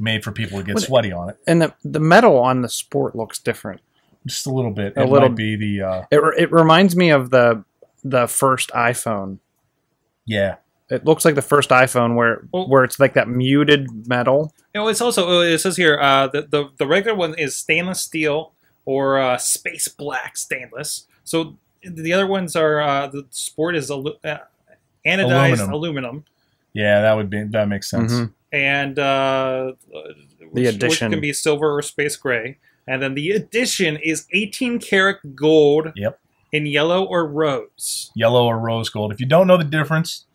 made for people to get What- sweaty on it. and the the metal on the sport looks different. Just a little bit. A it little- might be the uh, It re- it reminds me of the the first iPhone. yeah. It looks like the first iPhone where Well- where it's like that muted metal. You know, it's also it says here uh, the, the the regular one is stainless steel or uh, space black stainless. So the other ones are uh, the sport is alu- uh, anodized Aluminum. aluminum, Yeah, that would be that makes sense. Mhm. and uh, which, edition. which can be silver or space gray, and then the edition is 18 karat gold Yep. in yellow or rose. Yellow or rose gold. If you don't know the difference,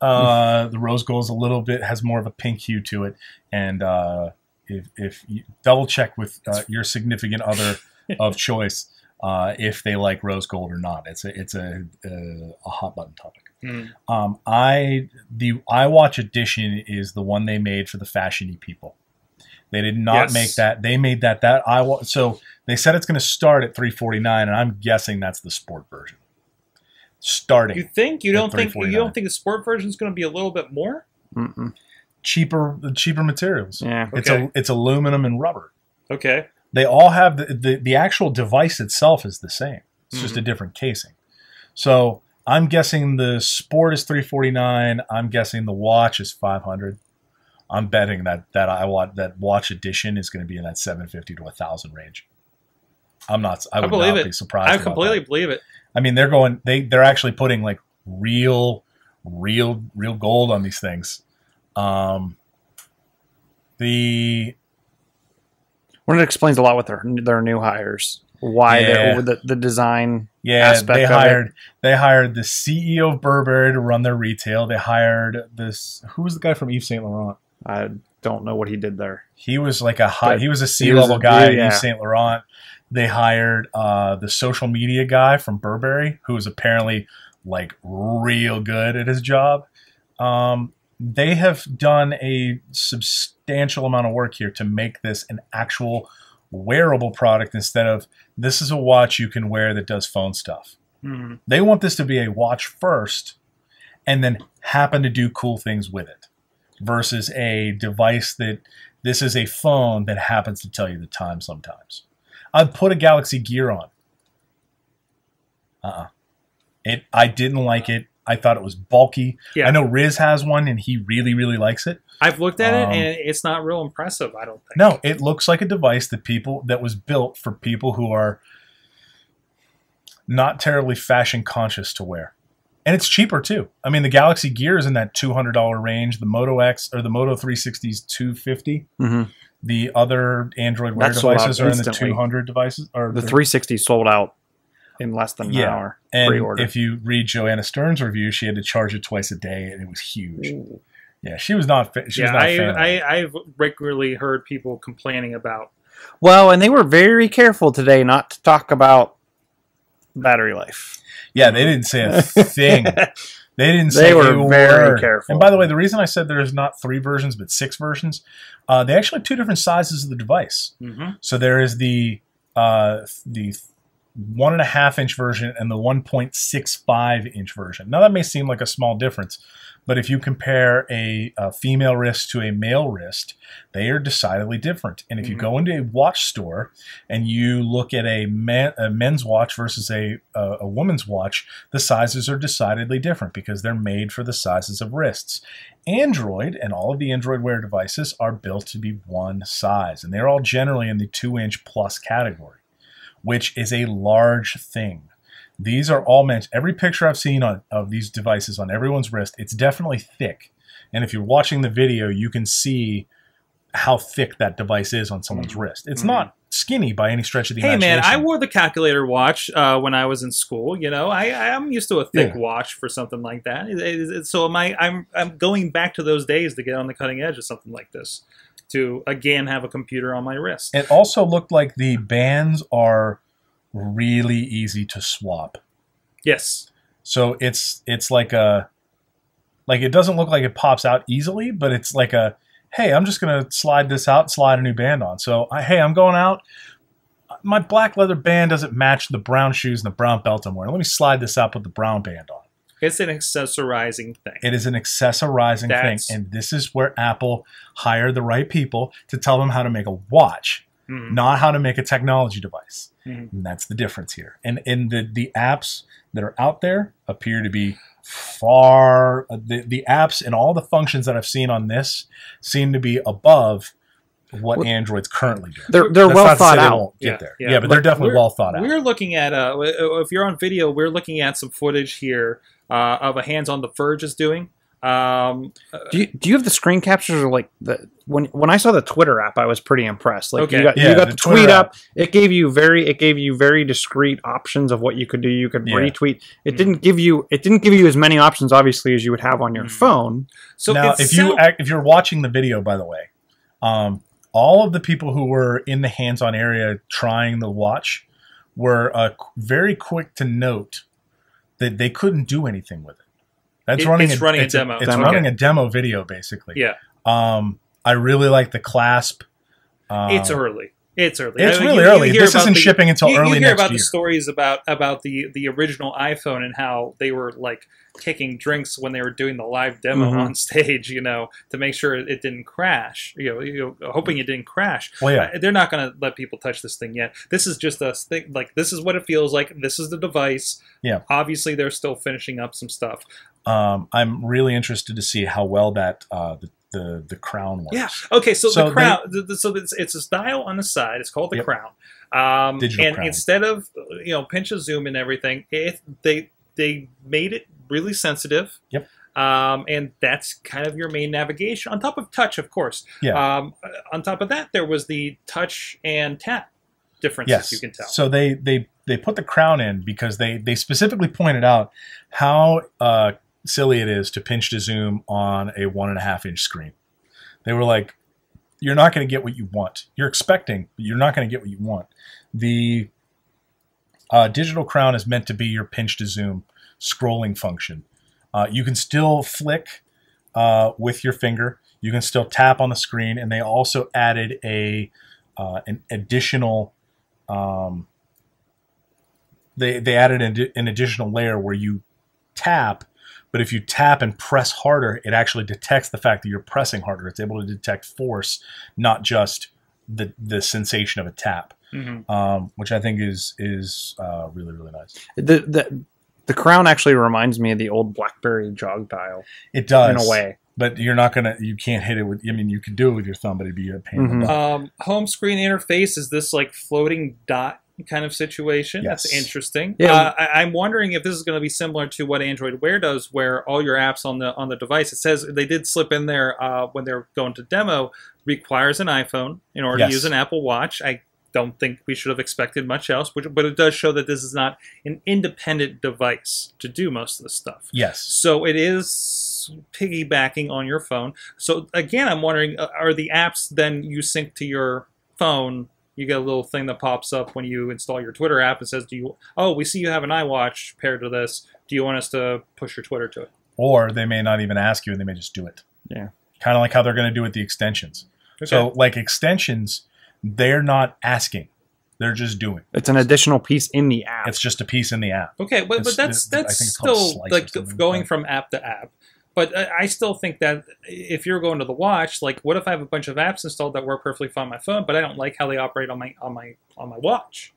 uh, the rose gold is a little bit has more of a pink hue to it, and uh, if if you double check with uh, your significant other <laughs> of choice uh, if they like rose gold or not. It's a it's a a, a hot button topic. Hmm. Um, I the iWatch edition is the one they made for the fashiony people. They did not Yes. make that. They made that that I want. So they said it's going to start at 349, and I'm guessing that's the sport version. Starting You think you don't think you don't think the sport version is going to be a little bit more? Mm-mm. cheaper cheaper materials. Yeah. It's a it's aluminum and rubber. Okay. They all have the, the the actual device itself is the same. It's just Mhm. a different casing. So I'm guessing the Sport is 349. I'm guessing the watch is 500. I'm betting that that I want that watch edition is going to be in that 750 to 1000 range. I'm not. I I would believe not it. be surprised. I completely that. believe it. I mean, they're going. They they're actually putting like real, real, real gold on these things. Um, the Well, it explains a lot with their their new hires. Why Yeah. they're the, the design. yeah, aspect they of it. hired they hired the CEO of Burberry to run their retail. They hired this. Who was the guy from Yves Saint Laurent? I don't know what he did there. He was like a high. But He was a he C was level a- guy at yeah. Yves Saint Laurent. They hired uh, the social media guy from Burberry, who is apparently like real good at his job. Um, they have done a substantial amount of work here to make this an actual wearable product instead of this is a watch you can wear that does phone stuff. Mhm. They want this to be a watch first and then happen to do cool things with it versus a device that this is a phone that happens to tell you the time sometimes. I've put a Galaxy Gear on. Uh-uh. It I didn't like it. I thought it was bulky. Yeah. I know Riz has one and he really really likes it. I've looked at Um, it and it's not real impressive. I don't think. No, it looks like a device that people that was built for people who are not terribly fashion conscious to wear. And it's cheaper too. I mean, the Galaxy Gear is in that two hundred dollar range. The Moto X or the Moto 360 is two fifty. Mhm. The other Android Wear That devices are in the two hundred devices. Or The 360 sold out in less than an Yeah. hour. And pre-order. if you read Joanna Stern's review, she had to charge it twice a day, and it was huge. Yeah, she was not. Fa- she was yeah, not a I, fan of. I, I've regularly heard people complaining about. Well, and they were very careful today not to talk about battery life. Yeah, they didn't say a thing. <laughs> They didn't say They were a very word. careful. And by the way, the reason I said there's not three versions but six versions, uh, they actually have two different sizes of the device. Mhm. So there is the uh, the one and a half inch version and the 1.65 inch version. Now that may seem like a small difference, but if you compare a, a female wrist to a male wrist, they are decidedly different. And if you Mhm. go into a watch store and you look at a, man, a men's watch versus a, a a woman's watch, the sizes are decidedly different because they're made for the sizes of wrists. Android and all of the Android Wear devices are built to be one size, and they're all generally in the two inch plus category, which is a large thing. These are all meant, every picture I've seen on, of these devices on everyone's wrist, it's definitely thick. And if you're watching the video, you can see how thick that device is on someone's wrist. It's Mhm. not skinny by any stretch of the Hey man. I wore the calculator watch uh, when I was in school. You know, I I'm used to a thick Yeah. watch for something like that. It- it- it- so am I. I'm I'm going back to those days to get on the cutting edge of something like this. To again have a computer on my wrist. It also looked like the bands are really easy to swap. yes. So it's it's like a like it doesn't look like it pops out easily, but it's like a hey, I'm just gonna slide this out, slide a new band on. So I, hey, I'm going out. My black leather band doesn't match the brown shoes and the brown belt I'm wearing. Let me slide this out, put the brown band on. It's an accessorizing thing. It is an accessorizing That's- thing, and this is where Apple hired the right people to tell them how to make a watch Mhm. not how to make a technology device. Mhm. And that's the difference here. And and the the apps that are out there appear to be far uh, the the apps and all the functions that I've seen on this seem to be above what Well- Android's currently doing. They're they're That's well not to say thought they out. get Yeah, there. yeah. Yeah, but they're definitely we're- well thought out. We're looking at uh, if you're on video, we're looking at some footage here uh, of a hands on the Verge is doing. Um, Do you, do you have the screen captures or like the when when I saw the Twitter app, I was pretty impressed. Like Okay. you got Yeah, you got the the, tweet app. up. It gave you very it gave you very discrete options of what you could do. You could Yeah. retweet. It Mm. didn't give you it didn't give you as many options obviously as you would have on your Mm. phone. so now, it's if you if you're watching the video, by the way, um, all of the people who were in the hands-on area trying the watch were uh, very quick to note that they couldn't do anything with it. That's It- running. it's running a it's demo. It's Demo. running a demo video, basically. yeah, Um, I really like the clasp. Um, it's early. It's early. It's I mean, really you- you early. hear This isn't the- shipping until you, early you hear about year. the stories about about the the original iPhone and how they were like taking drinks when they were doing the live demo Mhm. on <laughs> stage, you know, to make sure it didn't crash. You know, you know hoping it didn't crash. Well, yeah. Uh, They're not going to let people touch this thing yet. This is just a thing. Like this is what it feels like. This is the device. Yeah. Obviously, they're still finishing up some stuff. Um, I'm really interested to see how well that uh, the, the the crown works. Yeah. Okay. So, So the crown. the, the- so it's, it's a dial on the side. It's called the Yep. crown. Um, Digital and crown. instead of you know pinch a zoom and everything, it, they they made it really sensitive. Yep. Um, and that's kind of your main navigation on top of touch, of course. Yeah. Um, on top of that, there was the touch and tap differences Yes. you can tell. So they they they put the crown in because they they specifically pointed out how uh, silly it is to pinch to zoom on a one and a half inch screen. They were like, "You're not going to get what you want. You're expecting, but you're not going to get what you want." The uh, digital crown is meant to be your pinch to zoom scrolling function. Uh, you can still flick uh, with your finger. You can still tap on the screen, and they also added a uh, an additional um, they they added an, an additional layer where you tap, but if you tap and press harder, it actually detects the fact that you're pressing harder. It's able to detect force, not just the the sensation of a tap, Mhm. um, which I think is is uh, really really nice. The the the crown actually reminds me of the old BlackBerry jog dial It does in a way. but you're not gonna you can't hit it with. I mean, you can do it with your thumb, but it'd be a pain. in Mhm. the butt. Um, home screen interface is this like floating dot kind of situation. That's Yes. interesting. Yeah. Uh, I, I'm wondering if this is going to be similar to what Android Wear does, where all your apps on the on the device. It says they did slip in there uh, when they're going to demo requires an iPhone in order Yes. to use an Apple Watch. I don't think we should have expected much else, but, but it does show that this is not an independent device to do most of the stuff. Yes. So it is piggybacking on your phone. So again, I'm wondering, uh, are the apps then you sync to your phone? You get a little thing that pops up when you install your Twitter app and says, "Do you? Oh, we see you have an iWatch paired to this. Do you want us to push your Twitter to it?" Or they may not even ask you, and they may just do it. Yeah. Kind of like how they're going to do with the extensions. So, like extensions, they're not asking; they're just doing. It's an additional piece in the app. It's just a piece in the app. Okay, but, but that's it- that's think it's called still like going like from app to app. But I I still think that if you're going to the watch, like, what if I have a bunch of apps installed that work perfectly fine on my phone, but I don't like how they operate on my on my on my watch?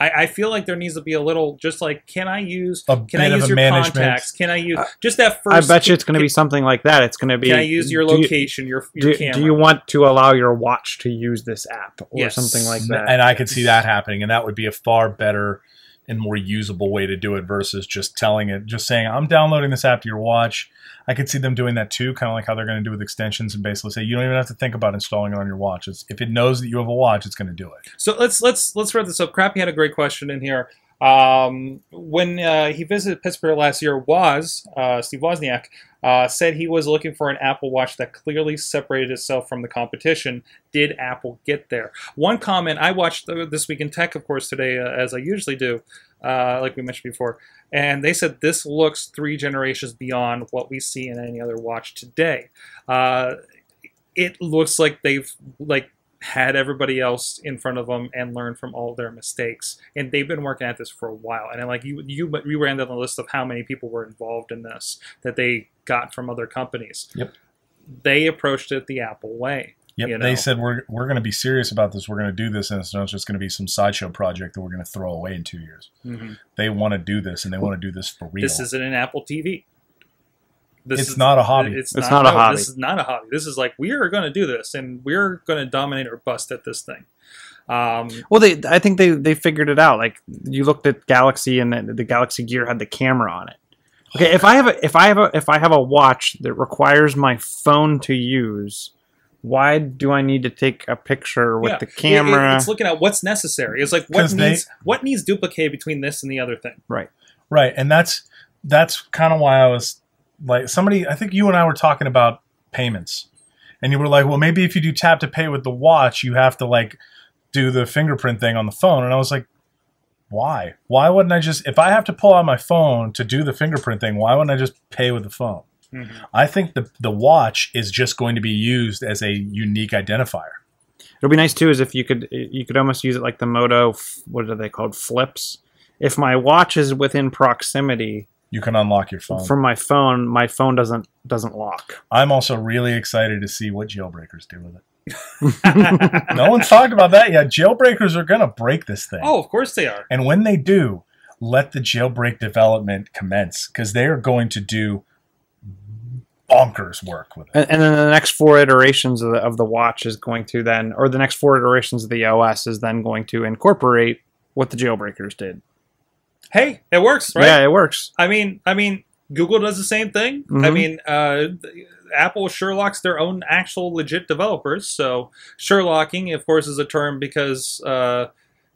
I, I feel like there needs to be a little, just like, can I use A can I use your management. contacts? Can I use uh, just that first? I bet you it's going to be something like that. It's going to be. Can I use your do you- location, your your Do, camera? do you want to allow your watch to use this app or Yes. something like that? And I could see that happening, and that would be a far better and more usable way to do it versus just telling it, just saying, "I'm downloading this app to your watch." I could see them doing that too, kind of like how they're going to do with extensions, and basically say, "You don't even have to think about installing it on your watch. It's, if it knows that you have a watch, it's going to do it." So let's let's let's wrap this up. Crappy had a great question in here. Um, when uh, he visited Pittsburgh last year, was uh, Steve Wozniak uh, said he was looking for an Apple Watch that clearly separated itself from the competition. Did Apple get there? One comment I watched uh, this week in tech, of course, today uh, as I usually do, uh, like we mentioned before, and they said this looks three generations beyond what we see in any other watch today. It looks like they've like had everybody else in front of them and learned from all their mistakes. And they've been working at this for a while. And like you, you, you ran down the list of how many people were involved in this that they got from other companies. Yep. They approached it the Apple way. Yep. You They said we're we're going to be serious about this. We're going to do this, and it's not just going to be some sideshow project that we're going to throw away in two years. Mm-hmm. They want to do this, and they want to do this for real. This isn't an Apple TV. This It's is- not a hobby. It's, It's not, not a no, hobby. This is not a hobby. This is like we are going to do this, and we're going to dominate or bust at this thing. Um, Well, they I think they they figured it out. Like you looked at Galaxy and the, the Galaxy Gear had the camera on it. Okay, if I have a if I have a if I have a watch that requires my phone to use, why do I need to take a picture with yeah, the it- it- camera? it's looking at what's necessary. It's like what 'Cause they- needs what needs duplicate between this and the other thing. right. Right, and that's that's kind of why I was like somebody. I think you and I were talking about payments, and you were like, "Well, maybe if you do tap to pay with the watch, you have to like do the fingerprint thing on the phone." And I was like, "Why? Why wouldn't I just if I have to pull out my phone to do the fingerprint thing? Why wouldn't I just pay with the phone?" Mm-hmm. I think the the watch is just going to be used as a unique identifier. It'll be nice too, is if you could you could almost use it like the Moto. What are they called? Flips. If my watch is within proximity You can unlock your phone. from my phone, my phone doesn't doesn't lock. I'm also really excited to see what jailbreakers do with it. <laughs> no one's talked about that yet. Jailbreakers are going to break this thing. Oh, of course they are. And when they do, let the jailbreak development commence because they are going to do bonkers work with it. And, and then the next four iterations of the, of the watch is going to then, or the next four iterations of the OS is then going to incorporate what the jailbreakers did. Hey, it works, right? Yeah, it works. I mean, I mean, Google does the same thing. I Mhm. mean, uh, Apple Sherlock's their own actual legit developers. So Sherlocking, of course, is a term because uh,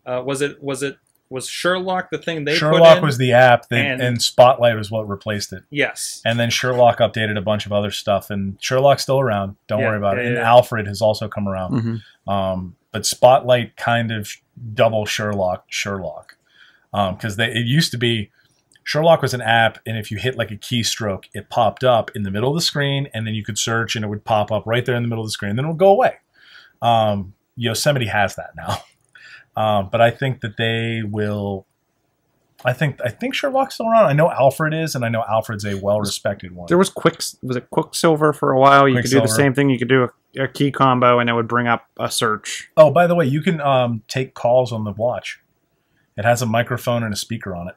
uh, was it was it was Sherlock the thing they put Sherlock in? was the app, that, and- and, Spotlight was what replaced it. yes. And then Sherlock updated a bunch of other stuff, and Sherlock's still around. Don't Yeah, worry about yeah, it. And yeah. Alfred has also come around. Mm-hmm. Um, but Spotlight kind of double Sherlock Sherlock because they it used to be Sherlock was an app, and if you hit like a keystroke, it popped up in the middle of the screen, and then you could search, and it would pop up right there in the middle of the screen, and then it would go away. Um, Yosemite has that now, <laughs> um, but I think that they will. I think I think Sherlock's still around. I know Alfred is, and I know Alfred's a well-respected one. There was Quick, was it Quicksilver for a while? You could do the same thing. You could do a, a key combo, and it would bring up a search. Oh, by the way, you can um, take calls on the watch. It has a microphone and a speaker on it.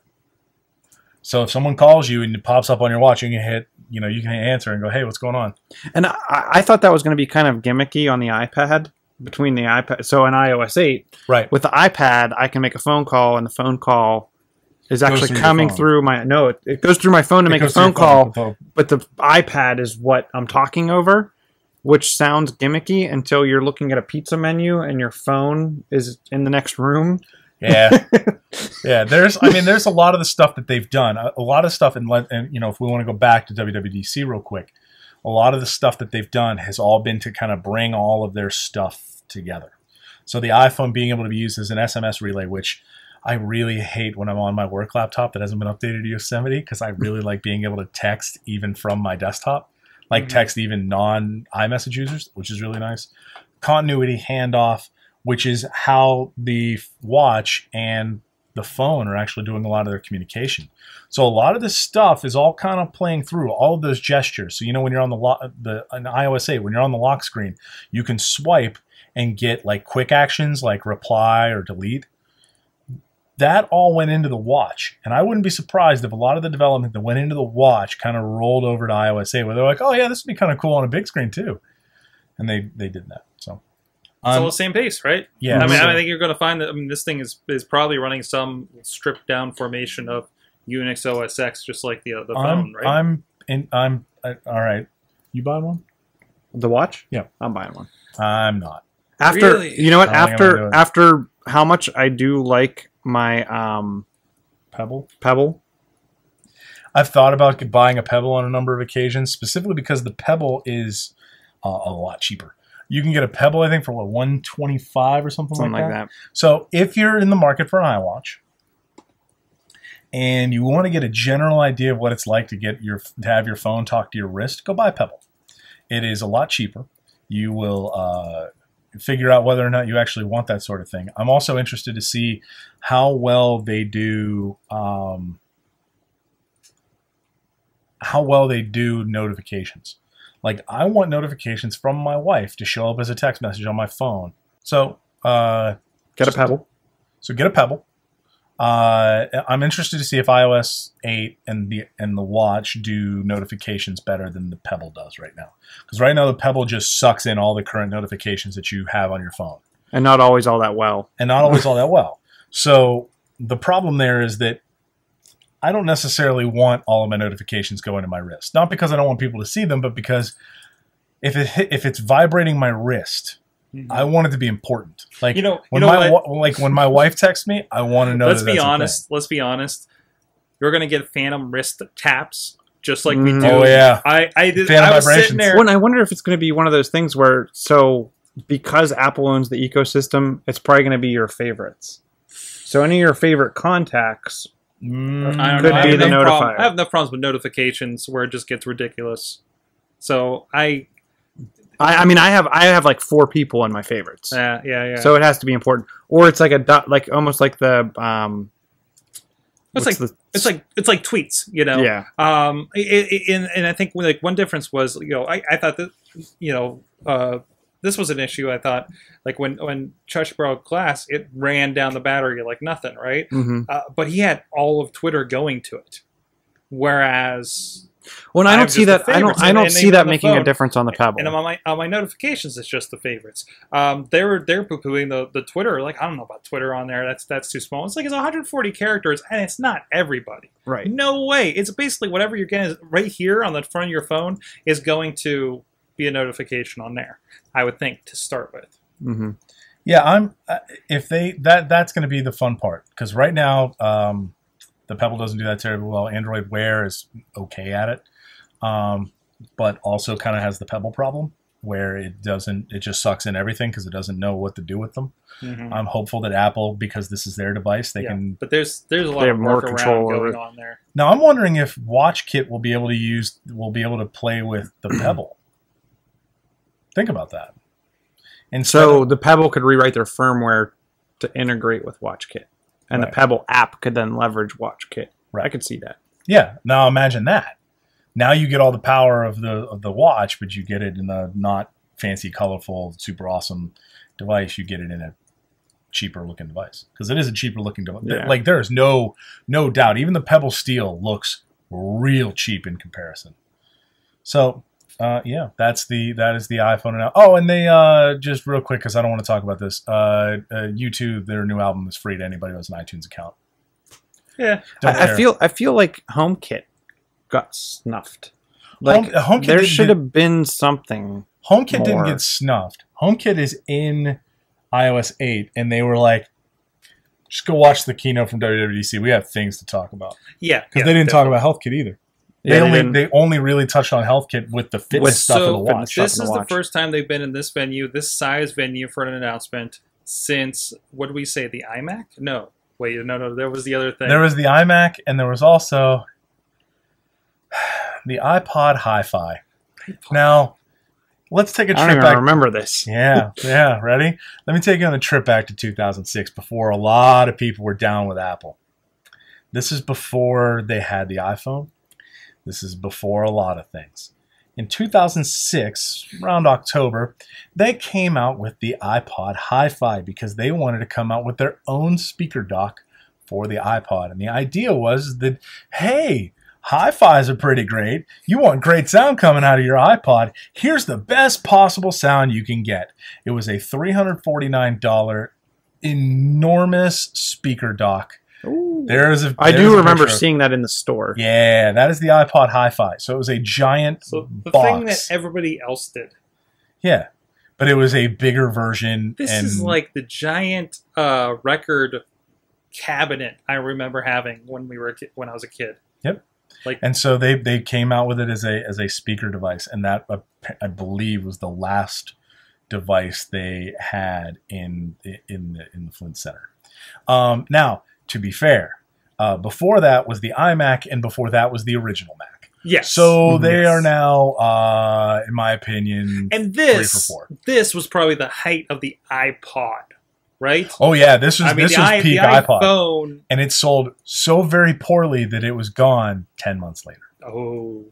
So if someone calls you and it pops up on your watch, you can hit, you know, you can answer and go, "Hey, what's going on?" And I, I thought that was going to be kind of gimmicky on the iPad between the iPad. So in iOS 8, Right. with the iPad, I can make a phone call, and the phone call is actually coming through my no. It, it goes through my phone to It make a phone call, but the iPad is what I'm talking over, which sounds gimmicky until you're looking at a pizza menu and your phone is in the next room. Yeah, <laughs> yeah. There's, I mean, there's a lot of the stuff that they've done. A, a lot of stuff, and, let- and you know, if we want to go back to WWDC real quick, a lot of the stuff that they've done has all been to kind of bring all of their stuff together. So the iPhone being able to be used as an SMS relay, which I really hate when I'm on my work laptop that hasn't been updated to Yosemite because I really <laughs> like being able to text even from my desktop, like Mhm. text even non iMessage users, which is really nice. Continuity handoff, which is how the watch and the phone are actually doing a lot of their communication. So a lot of this stuff is all kind of playing through all of those gestures. So you know when you're on the the on iOS 8, when you're on the lock screen, you can swipe and get like quick actions like reply or delete. That all went into the watch, and I wouldn't be surprised if a lot of the development that went into the watch kind of rolled over to iOS 8, where they're like, "Oh yeah, this would be kind of cool on a big screen too," and they they did that. So, It's all um, the same pace, right? yeah, I mean, so- I think you're going to find that. I mean, this thing is is probably running some stripped down formation of Unix OS X, just like the the phone, I'm right? I'm in I'm uh, all right. You buy one? The watch? Yeah. I'm buying one. I'm not. After Really? you know what? I don't think I'm gonna do After after how much I do like my um Pebble. Pebble. I've thought about buying a Pebble on a number of occasions, specifically because the Pebble is uh, a lot cheaper. You can get a Pebble, I think, for what one twenty five or something, Something like, like that. that. So if you're in the market for an iWatch and you want to get a general idea of what it's like to get your to have your phone talk to your wrist, go buy Pebble. It is a lot cheaper. You will uh, figure out whether or not you actually want that sort of thing. I'm also interested to see how well they do. Um, how well they do notifications. Like I want notifications from my wife to show up as a text message on my phone. So uh, Get a Pebble. so get a Pebble. Uh, I'm interested to see if iOS 8 and the and the watch do notifications better than the Pebble does right now. Because right now the Pebble just sucks in all the current notifications that you have on your phone, and not always all that well. and not always all that well. So the problem there is that I don't necessarily want all of my notifications going to my wrist. Not because I don't want people to see them, but because if it hit, if it's vibrating my wrist, I want it to be important. Like You know- you when know my what? like when my wife texts me, I want to know. let's that be that's a honest. Let's be honest. You're gonna get phantom wrist taps just like we Mhm. do. Oh yeah, I I did. Phantom I was vibrations. sitting there. Well, I wonder if it's going to be one of those things where so because Apple owns the ecosystem, it's probably going to be your favorites. So any of your favorite contacts, Mm, I don't Could know. I be have the enough problem- notifier. I have enough problems with notifications where it just gets ridiculous. So I, I, I mean, I have I have like four people in my favorites, yeah, yeah, yeah. so it has to be important, or it's like a dot, like almost like the um. It's like- the, it's like it's like tweets, you know. yeah, Um, it, it, and, and I think like one difference was, you know, I, I thought that, you know, uh, this was an issue. I thought like when when Chush broke glass, it ran down the battery like nothing, right? hmm Uh, but he had all of Twitter going to it, whereas Well, and I I don't see that. I don't. I don't and see that making a difference on the Pebble. and on my on my notifications, it's just the favorites. Um, they were they're poo pooing the the Twitter. Like I don't know about Twitter on there. That's that's too small. It's like it's 140 characters, and it's not everybody. right. No way. It's basically whatever you're getting right here on the front of your phone is going to be a notification on there. I would think to start with. hmm yeah. I'm uh, if they that that's going to be the fun part because right now um, the Pebble doesn't do that terribly well. Android Wear is okay at it, um, but also kind of has the Pebble problem where it doesn't it just sucks in everything because it doesn't know what to do with them. I'm hopeful that Apple because this is their device they Yeah. can But there's there's a lot of have more control going it. on there. Now I'm wondering if WatchKit will be able to use will be able to play with the <clears throat> Pebble. Think about that. And So the Pebble could rewrite their firmware to integrate with WatchKit, and Right. the Pebble app could then leverage WatchKit. Right. I could see that. yeah, now imagine that. Now you get all the power of the of the watch, but you get it in a not fancy, colorful, super awesome device. You get it in a cheaper looking device because it is a cheaper looking device. Yeah. Like there is no no doubt. Even the Pebble Steel looks real cheap in comparison. So uh, yeah, that's the that is the iPhone now. Oh, and they uh, just real quick because I don't want to talk about this. Uh, uh, U2, their new album is free to anybody who has an iTunes account. Yeah. Don't I, I feel I feel like HomeKit got snuffed. Like Home- HomeKit there should have been something. HomeKit didn't get snuffed. HomeKit is in iOS 8, and they were like, just go watch the keynote from WWDC. We have things to talk about Yeah. because yeah, they didn't definitely. talk about HealthKit either. Yeah, they they only didn't. they only really touched on HealthKit with the fitness With stuff in so the watch. stuff This is the the first time they've been in this venue, this size venue for an announcement since what do we say? The iMac? No. Wait, no, no. There was the other thing. There was the iMac, and there was also <sighs> the iPod Hi-Fi. Now, let's take a I don't trip even back. remember this. Yeah, yeah. Ready? Let me take you on a trip back to 2006 before a lot of people were down with Apple. This is before they had the iPhone. This is before a lot of things. In 2006, around October, they came out with the iPod Hi Fi because they wanted to come out with their own speaker dock for the iPod. And the idea was that, hey, hi fis are pretty great. You want great sound coming out of your iPod. Here's the best possible sound you can get. It was a $349 enormous speaker dock. There is a I there's do a remember picture seeing that in the store. Yeah, that is the iPod Hi-Fi. So it was a giant so the box. thing that everybody else did. yeah, but it was a bigger version. This and is like the giant uh, record cabinet I remember having when we were a ki- when I was a kid. Yep. Like and so they they came out with it as a as a speaker device, and that uh, I believe was the last device they had in in the in the Flint Center. Um, now, to be fair, uh, before that was the iMac, and before that was the original Mac. yes. So Mhm. they Yes. are now, uh, in my opinion, and three this for four. this was probably the height of the iPod, right? Oh yeah, this was I mean, this the, was i- peak the iPod, iPhone. and it sold so very poorly that it was gone ten months later. Oh,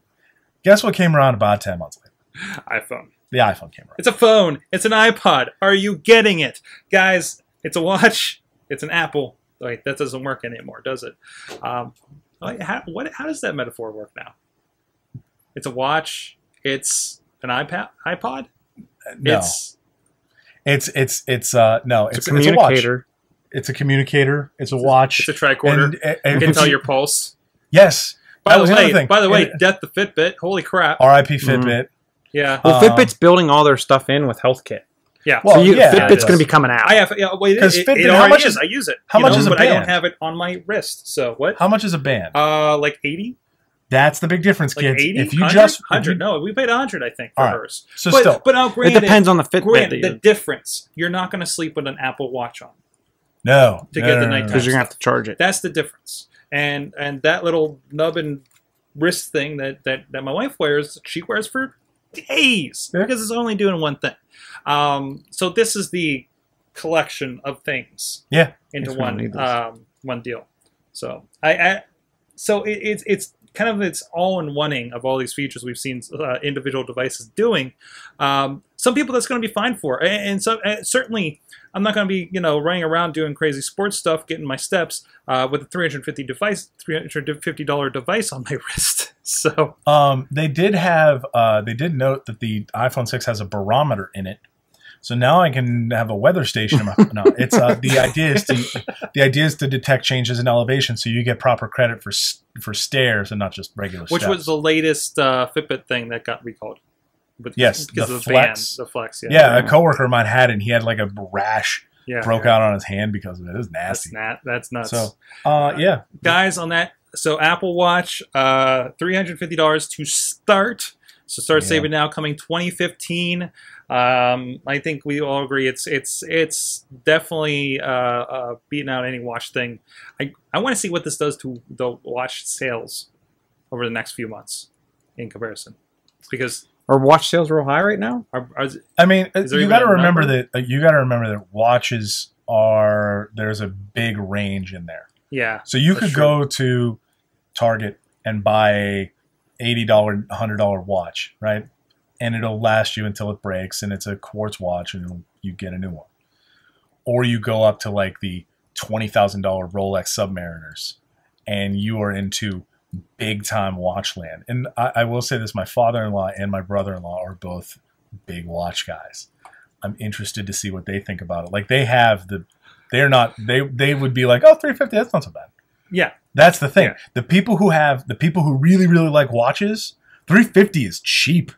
Guess what came around about ten months later? <sighs> iPhone. The iPhone came around. It's a phone. It's an iPod. Are you getting it, guys? It's a watch. It's an Apple. Like that doesn't work anymore, does it? Um, like, how, what? How does that metaphor work now? It's a watch. It's an iPad. iPod. No, It's it's it's it's uh no, It's, it's a it's a watch. communicator. It's a communicator. It's a watch. it's a tricorder. and, and, you can tell your pulse. yes. By That the was the way, thing. by the way, And- death the Fitbit. Holy crap! R.I.P. Fitbit. Yeah, Well, Um, Fitbit's building all their stuff in with HealthKit. Yeah. Well, so you, yeah, Fitbit's going to be coming out. I have. Yeah, wait, it, 'Cause it, Fitbit, it how much is. is- I use it. how much know, is a But I don't have it on my wrist. So what? How much is a band? Uh, like eighty, That's the big difference, like kids. eighty. if you 100? just hundred. No, we paid hundred. I think for All right. hers. so but still but now it depends on the Fitbit. granted the difference. You're not going to sleep with an Apple Watch on. no to no, get no, the no, no, nighttime because you're going to have to charge it. That's the difference. And and that little nub and wrist thing that that, that my wife wears, she wears for days Yeah. because it's only doing one thing. Um, so this is the collection of things Yeah. into Yes, we don't one um, one deal. So I, I so it, it's it's kind of it's all in oneing of all these features we've seen uh, individual devices doing. Um, some people that's going to be fine for, and, and so and certainly I'm not going to be you know running around doing crazy sports stuff, getting my steps uh, with a 350 device, 350 dollar device on my <laughs> wrist. So Um, they did have uh, they did note that the iPhone 6 has a barometer in it. So now I can have a weather station. In my, <laughs> no, it's uh, the idea is to the idea is to detect changes in elevation, so you get proper credit for for stairs and not just regular. which steps. was the latest uh, Fitbit thing that got recalled. But Yes, because the of Flex. band, the flex. Yeah, yeah, a coworker of mine had it. and He had like a rash yeah, broke yeah. out on his hand because of it. It was That's nasty. nat- That's nuts. So, uh, yeah, guys on that so apple watch uh $350 to start so start Yeah. saving now coming 2015 um i think we all agree it's it's it's definitely uh, uh beating out any watch thing i i want to see what this does to the watch sales over the next few months in comparison because Are watch sales real high right now? are, are, I mean, Is there you got to remember number? that uh, you got to remember that watches are there's a big range in there. yeah So you could true. go to Target and buy a eighty dollar, hundred dollar watch, right? And it'll last you until it breaks, and it's a quartz watch, and you get a new one. Or you go up to like the twenty thousand dollar Rolex Submariners, and you are into big time watch land. And I, I will say this: my father in law and my brother in law are both big watch guys. I'm interested to see what they think about it. Like they have the, they're not they they would be like, oh, 350, that's not so bad. yeah That's the thing. Yeah. The people who have the people who really really like watches, 350 is cheap.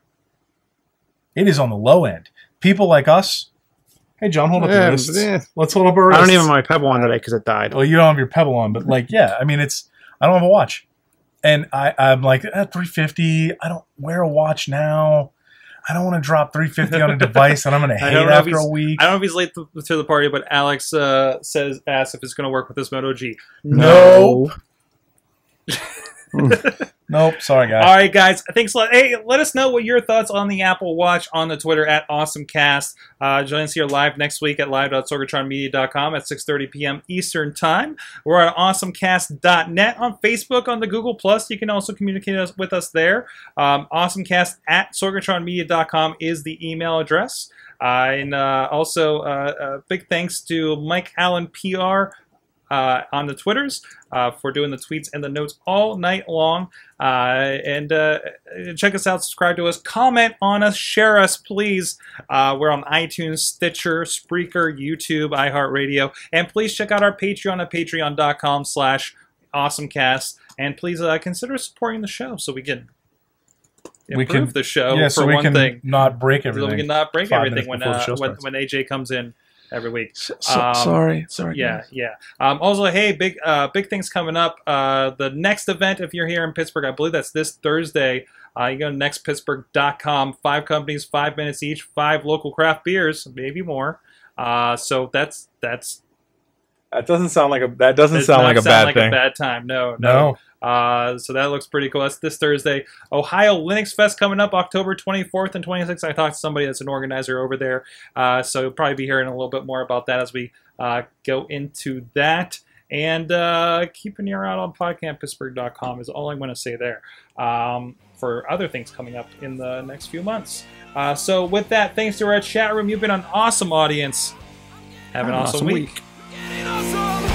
It is on the low end. People like us. Hey John, hold up Yeah, your wrists. yeah. Let's hold up our I don't even have my Pebble on today because it died. Well, you don't have your Pebble on, but like, yeah, I mean, it's I don't have a watch, and I I'm like eh, 350. I don't wear a watch now. I don't want to drop 350 on a device and I'm going <laughs> to I hate don't after a week. i don't know if he's late to, to the party but alex uh says asks if it's going to work with this moto g Nope. <laughs> <laughs> Nope. Sorry, guys. All right, guys. Thanks a lot. Hey, let us know what your thoughts on the Apple Watch on the Twitter at AwesomeCast. Uh, join us here live next week at live.sorgatronmedia.com at 6.30 p.m. Eastern Time. We're at awesomecast.net on Facebook, on the Google+. Plus. You can also communicate with us there. Um, awesomecast at sorgatronmedia.com is the email address. Uh, and uh, also, uh, uh, big thanks to Mike Allen PR uh, on the Twitters uh, for doing the tweets and the notes all night long. Uh, and uh, check us out, subscribe to us, comment on us, share us, please. Uh, we're on iTunes, Stitcher, Spreaker, YouTube, iHeartRadio. And please check out our Patreon at patreon.com slash awesomecast. And please uh, consider supporting the show so we can We improve can- the show yeah, for so we one can thing. not break So everything. we can not break five everything when, uh, when, when AJ comes in every week. So, Um, sorry, sorry. Yeah, guys. yeah. Um, also, hey, big uh, big things coming up. Uh, the next event, if you're here in Pittsburgh, I believe that's this Thursday. Uh, you go to nextpittsburgh.com. Five companies, five minutes each, five local craft beers, maybe more. Uh, so that's that's That doesn't sound like a that doesn't sound like a sound bad like thing. a bad time. No, no. no. Uh, so that looks pretty cool. That's this Thursday. Ohio Linux Fest coming up October 24th and 26th. I talked to somebody that's an organizer over there. Uh, so you'll probably be hearing a little bit more about that as we uh, go into that. And uh, keep an ear out on podcastpittsburgh.com is all I'm going to say there um, for other things coming up in the next few months. Uh, so with that, thanks to our chat room. You've been an awesome audience. Have an Have an awesome, awesome week. week.